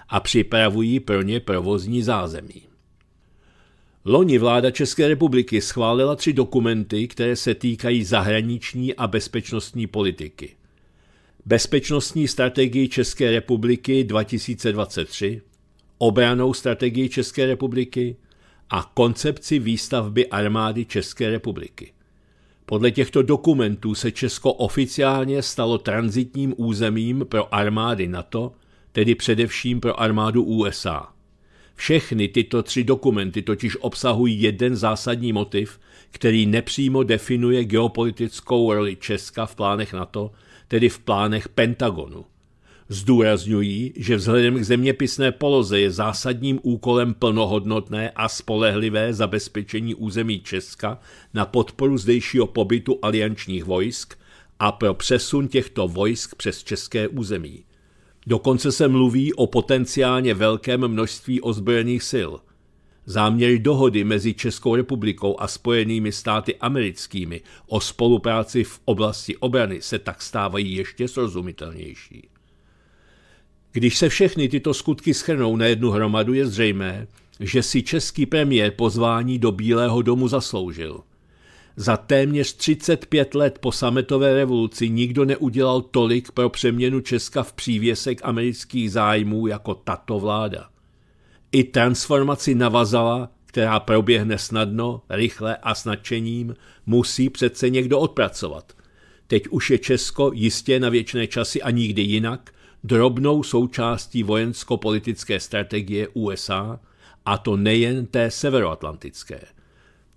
a připravují pro ně provozní zázemí. Loni vláda České republiky schválila tři dokumenty, které se týkají zahraniční a bezpečnostní politiky. Bezpečnostní strategii České republiky 2023, obranou strategii České republiky a koncepci výstavby armády České republiky. Podle těchto dokumentů se Česko oficiálně stalo transitním územím pro armády NATO, tedy především pro armádu USA. Všechny tyto tři dokumenty totiž obsahují jeden zásadní motiv, který nepřímo definuje geopolitickou roli Česka v plánech NATO, tedy v plánech Pentagonu. Zdůrazňují, že vzhledem k zeměpisné poloze je zásadním úkolem plnohodnotné a spolehlivé zabezpečení území Česka na podporu zdejšího pobytu aliančních vojsk a pro přesun těchto vojsk přes české území. Dokonce se mluví o potenciálně velkém množství ozbrojených sil. Záměry dohody mezi Českou republikou a Spojenými státy americkými o spolupráci v oblasti obrany se tak stávají ještě srozumitelnější. Když se všechny tyto skutky schrnou na jednu hromadu, je zřejmé, že si český premiér pozvání do Bílého domu zasloužil. Za téměř 35 let po sametové revoluci nikdo neudělal tolik pro přeměnu Česka v přívěsek amerických zájmů jako tato vláda. I transformaci navazala, která proběhne snadno, rychle a s nadšením, musí přece někdo odpracovat. Teď už je Česko jistě na věčné časy a nikdy jinak drobnou součástí vojensko-politické strategie USA, a to nejen té severoatlantické –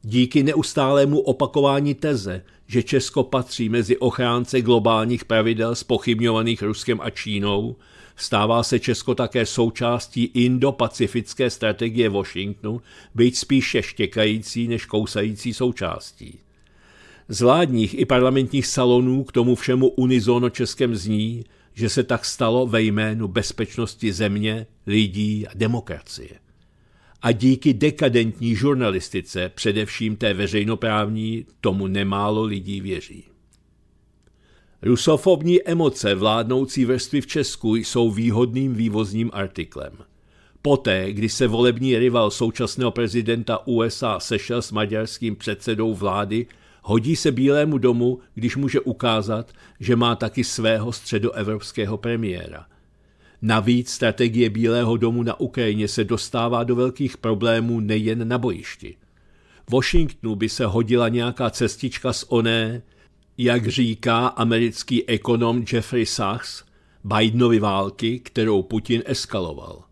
Díky neustálému opakování teze, že Česko patří mezi ochránce globálních pravidel spochybňovaných Ruskem a Čínou, stává se Česko také součástí indo-pacifické strategie Washingtonu, být spíše štěkající než kousající součástí. Z vládních i parlamentních salonů k tomu všemu unizono českém zní, že se tak stalo ve jménu bezpečnosti země, lidí a demokracie a díky dekadentní žurnalistice, především té veřejnoprávní, tomu nemálo lidí věří. Rusofobní emoce vládnoucí vrstvy v Česku jsou výhodným vývozním artiklem. Poté, kdy se volební rival současného prezidenta USA sešel s maďarským předsedou vlády, hodí se Bílému domu, když může ukázat, že má taky svého středoevropského premiéra. Navíc strategie Bílého domu na Ukrajině se dostává do velkých problémů nejen na bojišti. Washingtonu by se hodila nějaká cestička z oné, jak říká americký ekonom Jeffrey Sachs, Bidenovy války, kterou Putin eskaloval.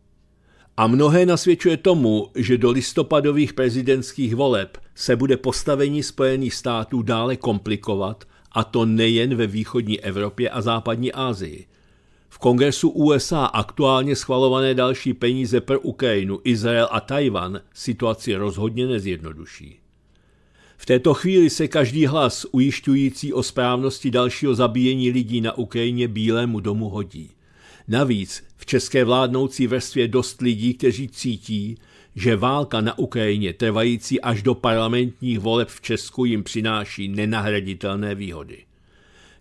A mnohé nasvědčuje tomu, že do listopadových prezidentských voleb se bude postavení Spojených států dále komplikovat, a to nejen ve východní Evropě a západní Asii – v kongresu USA aktuálně schvalované další peníze pro Ukrajinu, Izrael a Tajvan situaci rozhodně nezjednoduší. V této chvíli se každý hlas ujišťující o správnosti dalšího zabíjení lidí na Ukrajině Bílému domu hodí. Navíc v české vládnoucí vrstvě dost lidí, kteří cítí, že válka na Ukrajině trvající až do parlamentních voleb v Česku jim přináší nenahraditelné výhody.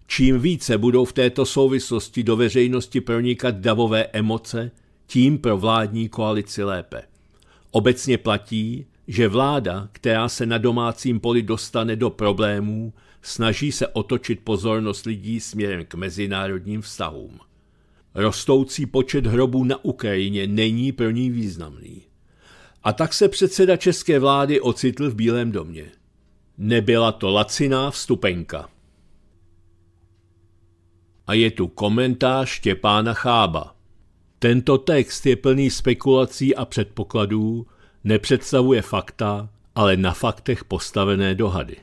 Čím více budou v této souvislosti do veřejnosti pronikat davové emoce, tím pro vládní koalici lépe. Obecně platí, že vláda, která se na domácím poli dostane do problémů, snaží se otočit pozornost lidí směrem k mezinárodním vztahům. Rostoucí počet hrobů na Ukrajině není pro ní významný. A tak se předseda české vlády ocitl v Bílém domě. Nebyla to laciná vstupenka a je tu komentář Štěpána Chába. Tento text je plný spekulací a předpokladů, nepředstavuje fakta, ale na faktech postavené dohady.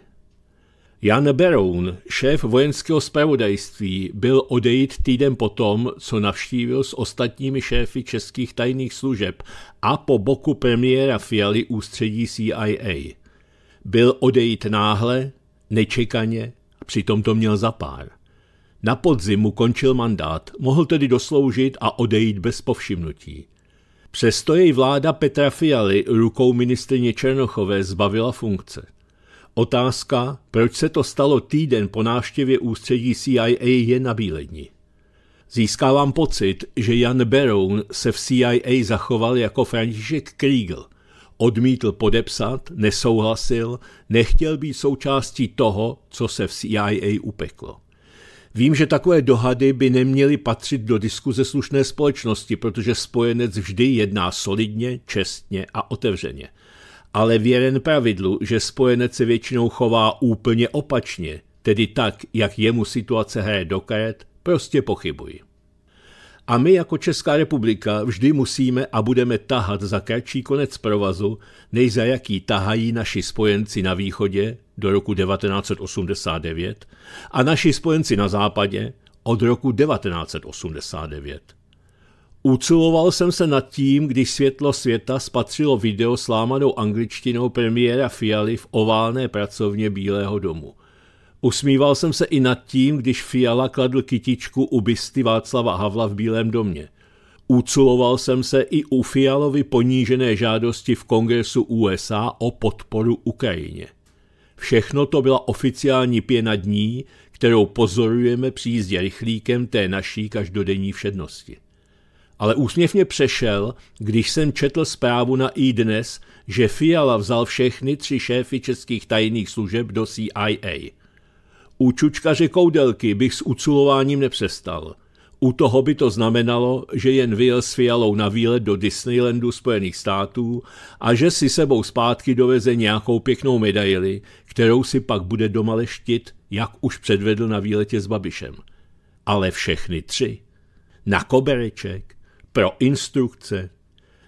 Jan Beroun, šéf vojenského spravodajství, byl odejít týden potom, co navštívil s ostatními šéfy českých tajných služeb a po boku premiéra Fialy ústředí CIA. Byl odejít náhle, nečekaně, přitom to měl za pár. Na podzim mu končil mandát, mohl tedy dosloužit a odejít bez povšimnutí. Přesto jej vláda Petra Fialy rukou ministrně Černochové zbavila funkce. Otázka, proč se to stalo týden po návštěvě ústředí CIA, je na bíledni. Získávám pocit, že Jan Beroun se v CIA zachoval jako František Kriegel. Odmítl podepsat, nesouhlasil, nechtěl být součástí toho, co se v CIA upeklo. Vím, že takové dohady by neměly patřit do diskuze slušné společnosti, protože spojenec vždy jedná solidně, čestně a otevřeně – ale věren pravidlu, že spojenec se většinou chová úplně opačně, tedy tak, jak jemu situace hraje do karet, prostě pochybuji. A my jako Česká republika vždy musíme a budeme tahat za kratší konec provazu, než za jaký tahají naši spojenci na východě do roku 1989 a naši spojenci na západě od roku 1989. Uciloval jsem se nad tím, když světlo světa spatřilo video s lámanou angličtinou premiéra Fialy v oválné pracovně Bílého domu. Usmíval jsem se i nad tím, když Fiala kladl kytičku u bysty Václava Havla v Bílém domě. Uculoval jsem se i u Fialovy ponížené žádosti v kongresu USA o podporu Ukrajině. Všechno to byla oficiální pěna dní, kterou pozorujeme při jízdě rychlíkem té naší každodenní všednosti ale úsměv mě přešel, když jsem četl zprávu na iDnes, že Fiala vzal všechny tři šéfy českých tajných služeb do CIA. U čučkaře koudelky bych s uculováním nepřestal. U toho by to znamenalo, že jen vyjel s Fialou na výlet do Disneylandu Spojených států a že si sebou zpátky doveze nějakou pěknou medaili, kterou si pak bude doma leštit, jak už předvedl na výletě s Babišem. Ale všechny tři. Na kobereček, pro instrukce,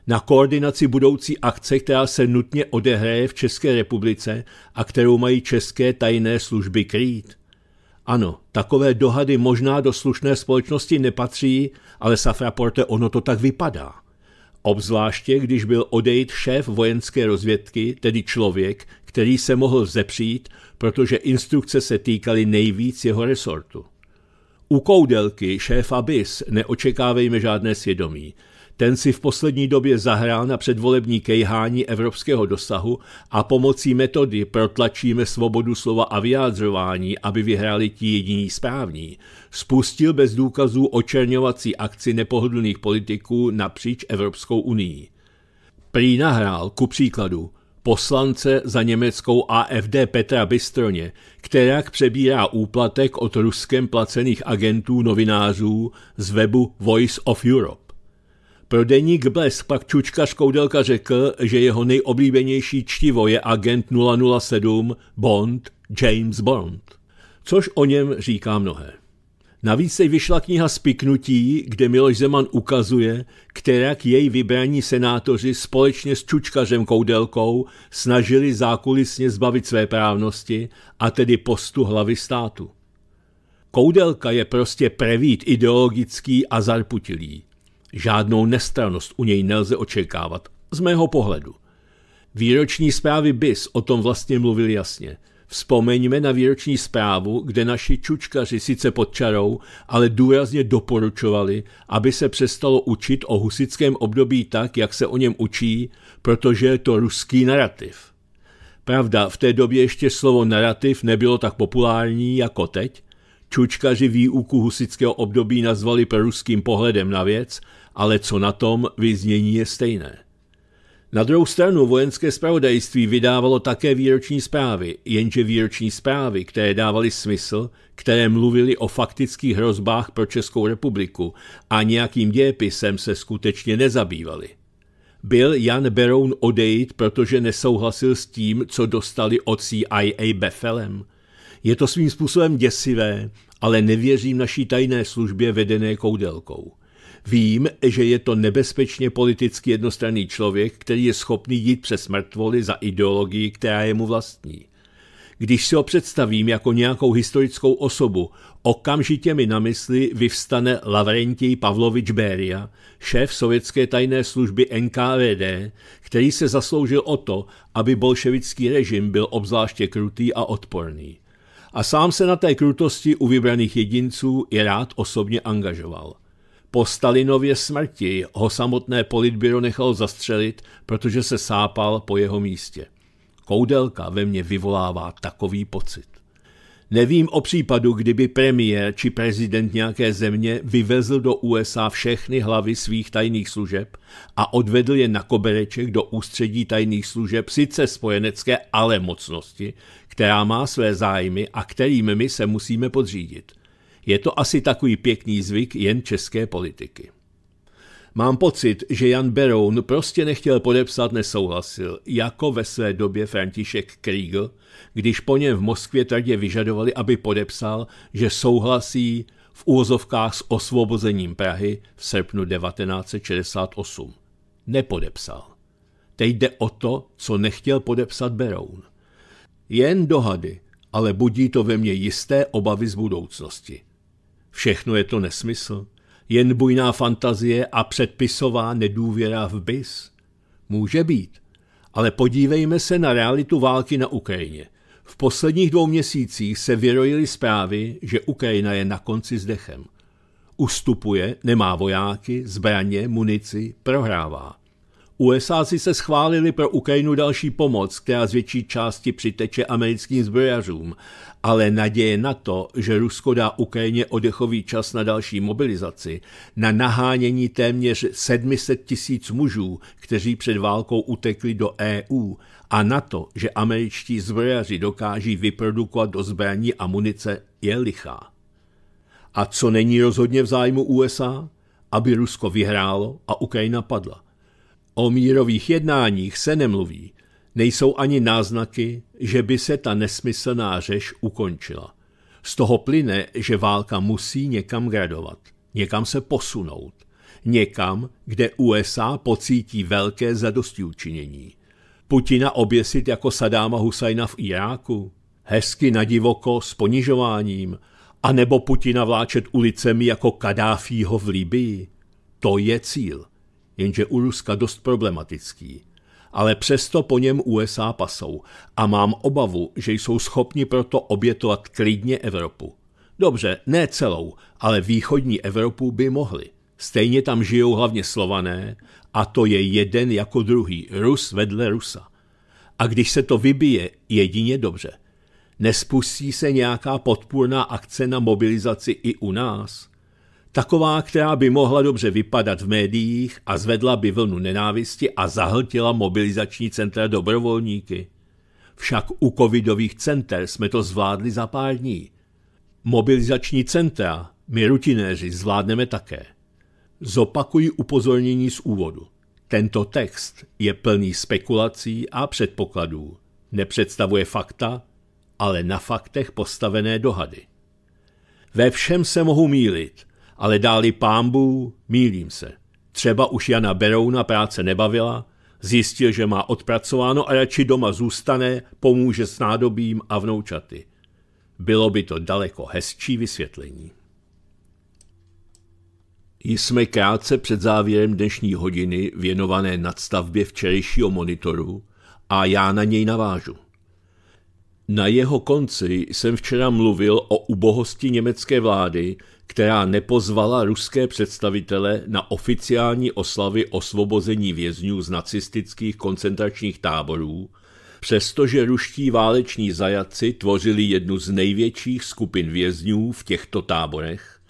na koordinaci budoucí akce, která se nutně odehraje v České republice a kterou mají české tajné služby krýt. Ano, takové dohady možná do slušné společnosti nepatří, ale Safraporte ono to tak vypadá. Obzvláště, když byl odejít šéf vojenské rozvědky, tedy člověk, který se mohl vzepřít, protože instrukce se týkaly nejvíc jeho resortu. U koudelky šéfa BIS neočekávejme žádné svědomí. Ten si v poslední době zahrál na předvolební kejhání evropského dosahu a pomocí metody protlačíme svobodu slova a vyjádřování, aby vyhráli ti jediní správní. Spustil bez důkazů očerňovací akci nepohodlných politiků napříč Evropskou unii. Prý nahrál, ku příkladu, poslance za německou AFD Petra Bystroně, která přebírá úplatek od ruskem placených agentů novinářů z webu Voice of Europe. Pro deník Blesk pak Čučkař Koudelka řekl, že jeho nejoblíbenější čtivo je agent 007 Bond James Bond, což o něm říká mnohé. Navíc se vyšla kniha Spiknutí, kde Miloš Zeman ukazuje, kterak jej vybraní senátoři společně s Čučkařem Koudelkou snažili zákulisně zbavit své právnosti, a tedy postu hlavy státu. Koudelka je prostě prevít ideologický a zarputilý. Žádnou nestranost u něj nelze očekávat, z mého pohledu. Výroční zprávy BIS o tom vlastně mluvili jasně – Vzpomeňme na výroční zprávu, kde naši čučkaři sice pod čarou, ale důrazně doporučovali, aby se přestalo učit o husickém období tak, jak se o něm učí, protože je to ruský narrativ. Pravda, v té době ještě slovo narrativ nebylo tak populární jako teď. Čučkaři výuku husického období nazvali ruským pohledem na věc, ale co na tom, vyznění je stejné. Na druhou stranu vojenské spravodajství vydávalo také výroční zprávy, jenže výroční zprávy, které dávaly smysl, které mluvily o faktických hrozbách pro Českou republiku a nějakým dějepisem se skutečně nezabývaly. Byl Jan Beroun odejít, protože nesouhlasil s tím, co dostali od CIA Befelem. Je to svým způsobem děsivé, ale nevěřím naší tajné službě vedené koudelkou. Vím, že je to nebezpečně politicky jednostranný člověk, který je schopný jít přes mrtvoly za ideologii, která je mu vlastní. Když si ho představím jako nějakou historickou osobu, okamžitě mi na mysli vyvstane Lavrentij Pavlovič Béria, šéf sovětské tajné služby NKVD, který se zasloužil o to, aby bolševický režim byl obzvláště krutý a odporný. A sám se na té krutosti u vybraných jedinců i rád osobně angažoval. Po Stalinově smrti ho samotné politbyro nechal zastřelit, protože se sápal po jeho místě. Koudelka ve mně vyvolává takový pocit. Nevím o případu, kdyby premiér či prezident nějaké země vyvezl do USA všechny hlavy svých tajných služeb a odvedl je na kobereček do ústředí tajných služeb sice spojenecké, ale mocnosti, která má své zájmy a kterým my se musíme podřídit. Je to asi takový pěkný zvyk jen české politiky. Mám pocit, že Jan Beroun prostě nechtěl podepsat, nesouhlasil, jako ve své době František Kriegel, když po něm v Moskvě tvrdě vyžadovali, aby podepsal, že souhlasí v úvozovkách s osvobozením Prahy v srpnu 1968. Nepodepsal. Teď jde o to, co nechtěl podepsat Beroun. Jen dohady, ale budí to ve mně jisté obavy z budoucnosti. Všechno je to nesmysl jen bujná fantazie a předpisová nedůvěra v BIS? Může být, ale podívejme se na realitu války na Ukrajině. V posledních dvou měsících se vyrojily zprávy, že Ukrajina je na konci s dechem. Ustupuje, nemá vojáky, zbraně, munici, prohrává. USA si se schválili pro Ukrajinu další pomoc, která z větší části přiteče americkým zbrojařům, ale naděje na to, že Rusko dá Ukrajině odechový čas na další mobilizaci, na nahánění téměř 700 tisíc mužů, kteří před válkou utekli do EU, a na to, že američtí zbrojaři dokáží vyprodukovat do zbraní a munice, je lichá. A co není rozhodně v zájmu USA? Aby Rusko vyhrálo a Ukrajina padla. O mírových jednáních se nemluví. Nejsou ani náznaky, že by se ta nesmyslná řeš ukončila. Z toho plyne, že válka musí někam gradovat, někam se posunout, někam, kde USA pocítí velké zadostiučinění. Putina oběsit jako Sadáma Husajna v Iráku, hezky na divoko s ponižováním, anebo Putina vláčet ulicemi jako Kadáfího v Libii. To je cíl jenže u Ruska dost problematický. Ale přesto po něm USA pasou a mám obavu, že jsou schopni proto obětovat klidně Evropu. Dobře, ne celou, ale východní Evropu by mohli. Stejně tam žijou hlavně slované a to je jeden jako druhý, Rus vedle Rusa. A když se to vybije, jedině dobře. Nespustí se nějaká podpůrná akce na mobilizaci i u nás? Taková, která by mohla dobře vypadat v médiích a zvedla by vlnu nenávisti a zahltila mobilizační centra dobrovolníky. Však u covidových center jsme to zvládli za pár dní. Mobilizační centra my rutinéři zvládneme také. Zopakuji upozornění z úvodu. Tento text je plný spekulací a předpokladů. Nepředstavuje fakta, ale na faktech postavené dohady. Ve všem se mohu mílit, ale dáli pámbu, mílím se. Třeba už Jana Berouna práce nebavila, zjistil, že má odpracováno a radši doma zůstane, pomůže s nádobím a vnoučaty. Bylo by to daleko hezčí vysvětlení. Jsme krátce před závěrem dnešní hodiny věnované nadstavbě včerejšího monitoru a já na něj navážu. Na jeho konci jsem včera mluvil o ubohosti německé vlády, která nepozvala ruské představitele na oficiální oslavy osvobození vězňů z nacistických koncentračních táborů, přestože ruští váleční zajatci tvořili jednu z největších skupin vězňů v těchto táborech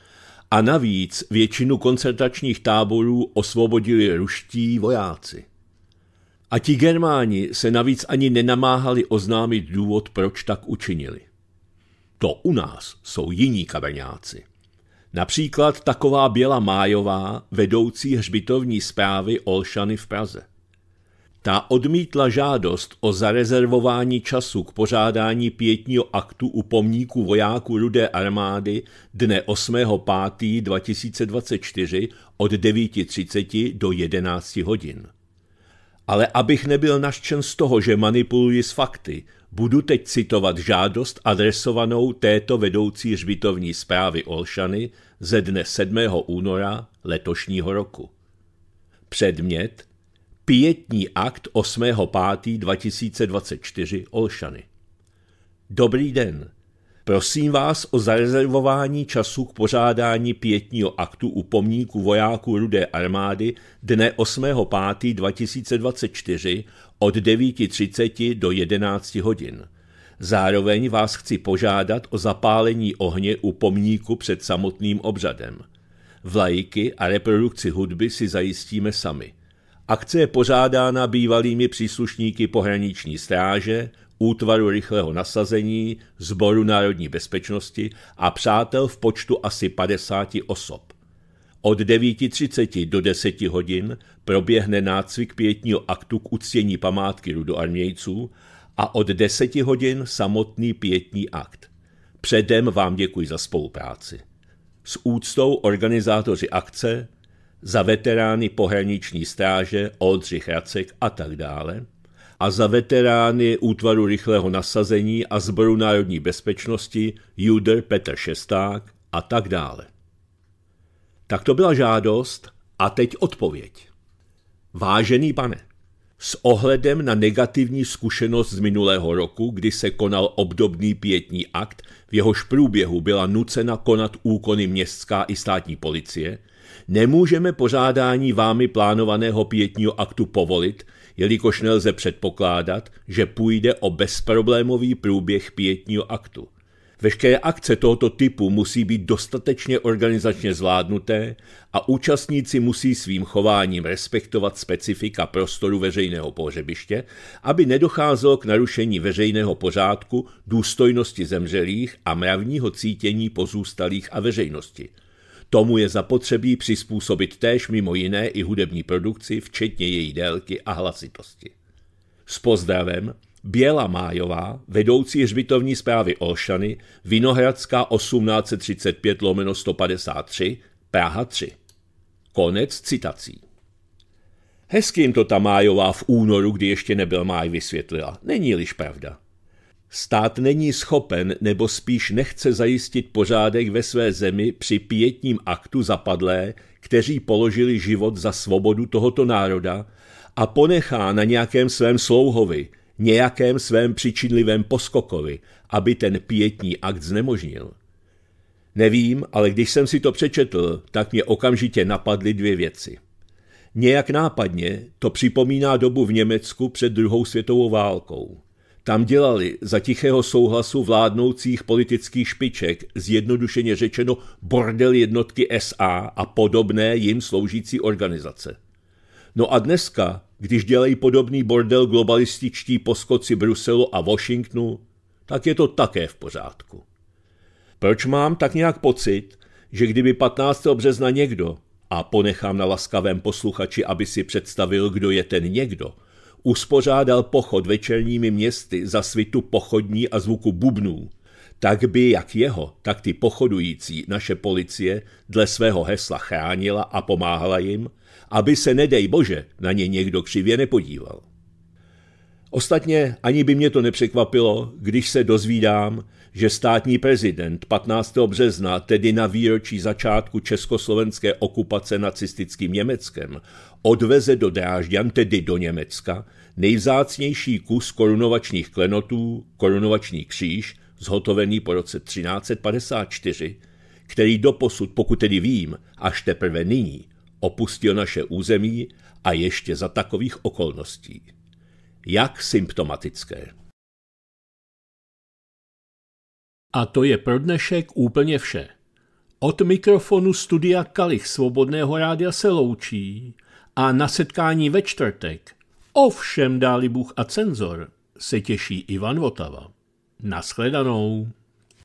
a navíc většinu koncentračních táborů osvobodili ruští vojáci. A ti Germáni se navíc ani nenamáhali oznámit důvod, proč tak učinili. To u nás jsou jiní kabrňáci. Například taková Běla Májová, vedoucí hřbitovní zprávy Olšany v Praze. Ta odmítla žádost o zarezervování času k pořádání pětního aktu u pomníku vojáků Rudé armády dne 8.5.2024 od 9.30 do 11 hodin. Ale abych nebyl naštěn z toho, že manipuluji s fakty, budu teď citovat žádost adresovanou této vedoucí řbitovní zprávy Olšany ze dne 7. února letošního roku. Předmět Pětní akt 8.5.2024 Olšany. Dobrý den. Prosím vás o zarezervování času k pořádání pětního aktu u pomníku vojáků Rudé armády dne 8.5.2024 od 9.30 do 11 hodin. Zároveň vás chci požádat o zapálení ohně u pomníku před samotným obřadem. Vlajky a reprodukci hudby si zajistíme sami. Akce je pořádána bývalými příslušníky pohraniční stráže, útvaru rychlého nasazení, Sboru národní bezpečnosti a přátel v počtu asi 50 osob. Od 9.30 do 10 hodin proběhne nácvik pětního aktu k uctění památky rudoarmějců a od 10 hodin samotný pětní akt. Předem vám děkuji za spolupráci. S úctou organizátoři akce za veterány pohraniční stráže Oldřich Racek a tak dále, a za veterány útvaru rychlého nasazení a zboru národní bezpečnosti Juder Petr Šesták a tak dále. Tak to byla žádost a teď odpověď. Vážený pane, s ohledem na negativní zkušenost z minulého roku, kdy se konal obdobný pětní akt, v jehož průběhu byla nucena konat úkony městská i státní policie, Nemůžeme pořádání vámi plánovaného pětního aktu povolit, jelikož nelze předpokládat, že půjde o bezproblémový průběh pětního aktu. Veškeré akce tohoto typu musí být dostatečně organizačně zvládnuté a účastníci musí svým chováním respektovat specifika prostoru veřejného pohřebiště, aby nedocházelo k narušení veřejného pořádku, důstojnosti zemřelých a mravního cítění pozůstalých a veřejnosti. Tomu je zapotřebí přizpůsobit též mimo jiné i hudební produkci, včetně její délky a hlasitosti. S pozdravem Běla Májová, vedoucí hřbitovní zprávy Olšany, Vinohradská 1835 lomeno 153, Praha 3. Konec citací. Hezkým to ta Májová v únoru, kdy ještě nebyl Máj, vysvětlila. Není-liž pravda. Stát není schopen nebo spíš nechce zajistit pořádek ve své zemi při pětním aktu zapadlé, kteří položili život za svobodu tohoto národa a ponechá na nějakém svém slouhovi, nějakém svém přičinlivém poskokovi, aby ten pětní akt znemožnil. Nevím, ale když jsem si to přečetl, tak mě okamžitě napadly dvě věci. Nějak nápadně to připomíná dobu v Německu před druhou světovou válkou. Tam dělali za tichého souhlasu vládnoucích politických špiček, zjednodušeně řečeno bordel jednotky SA a podobné jim sloužící organizace. No a dneska, když dělají podobný bordel globalističtí poskoci Bruselu a Washingtonu, tak je to také v pořádku. Proč mám tak nějak pocit, že kdyby 15. března někdo, a ponechám na laskavém posluchači, aby si představil, kdo je ten někdo – uspořádal pochod večerními městy za svitu pochodní a zvuku bubnů, tak by jak jeho, tak ty pochodující naše policie dle svého hesla chránila a pomáhala jim, aby se nedej bože na ně někdo křivě nepodíval. Ostatně ani by mě to nepřekvapilo, když se dozvídám, že státní prezident 15. března, tedy na výročí začátku československé okupace nacistickým Německem, odveze do Drážďan, tedy do Německa, nejvzácnější kus korunovačních klenotů, korunovační kříž, zhotovený po roce 1354, který doposud, pokud tedy vím, až teprve nyní, opustil naše území a ještě za takových okolností. Jak symptomatické. A to je pro dnešek úplně vše. Od mikrofonu studia Kalich Svobodného rádia se loučí a na setkání ve čtvrtek, ovšem dáli Bůh a cenzor, se těší Ivan Votava. Naschledanou.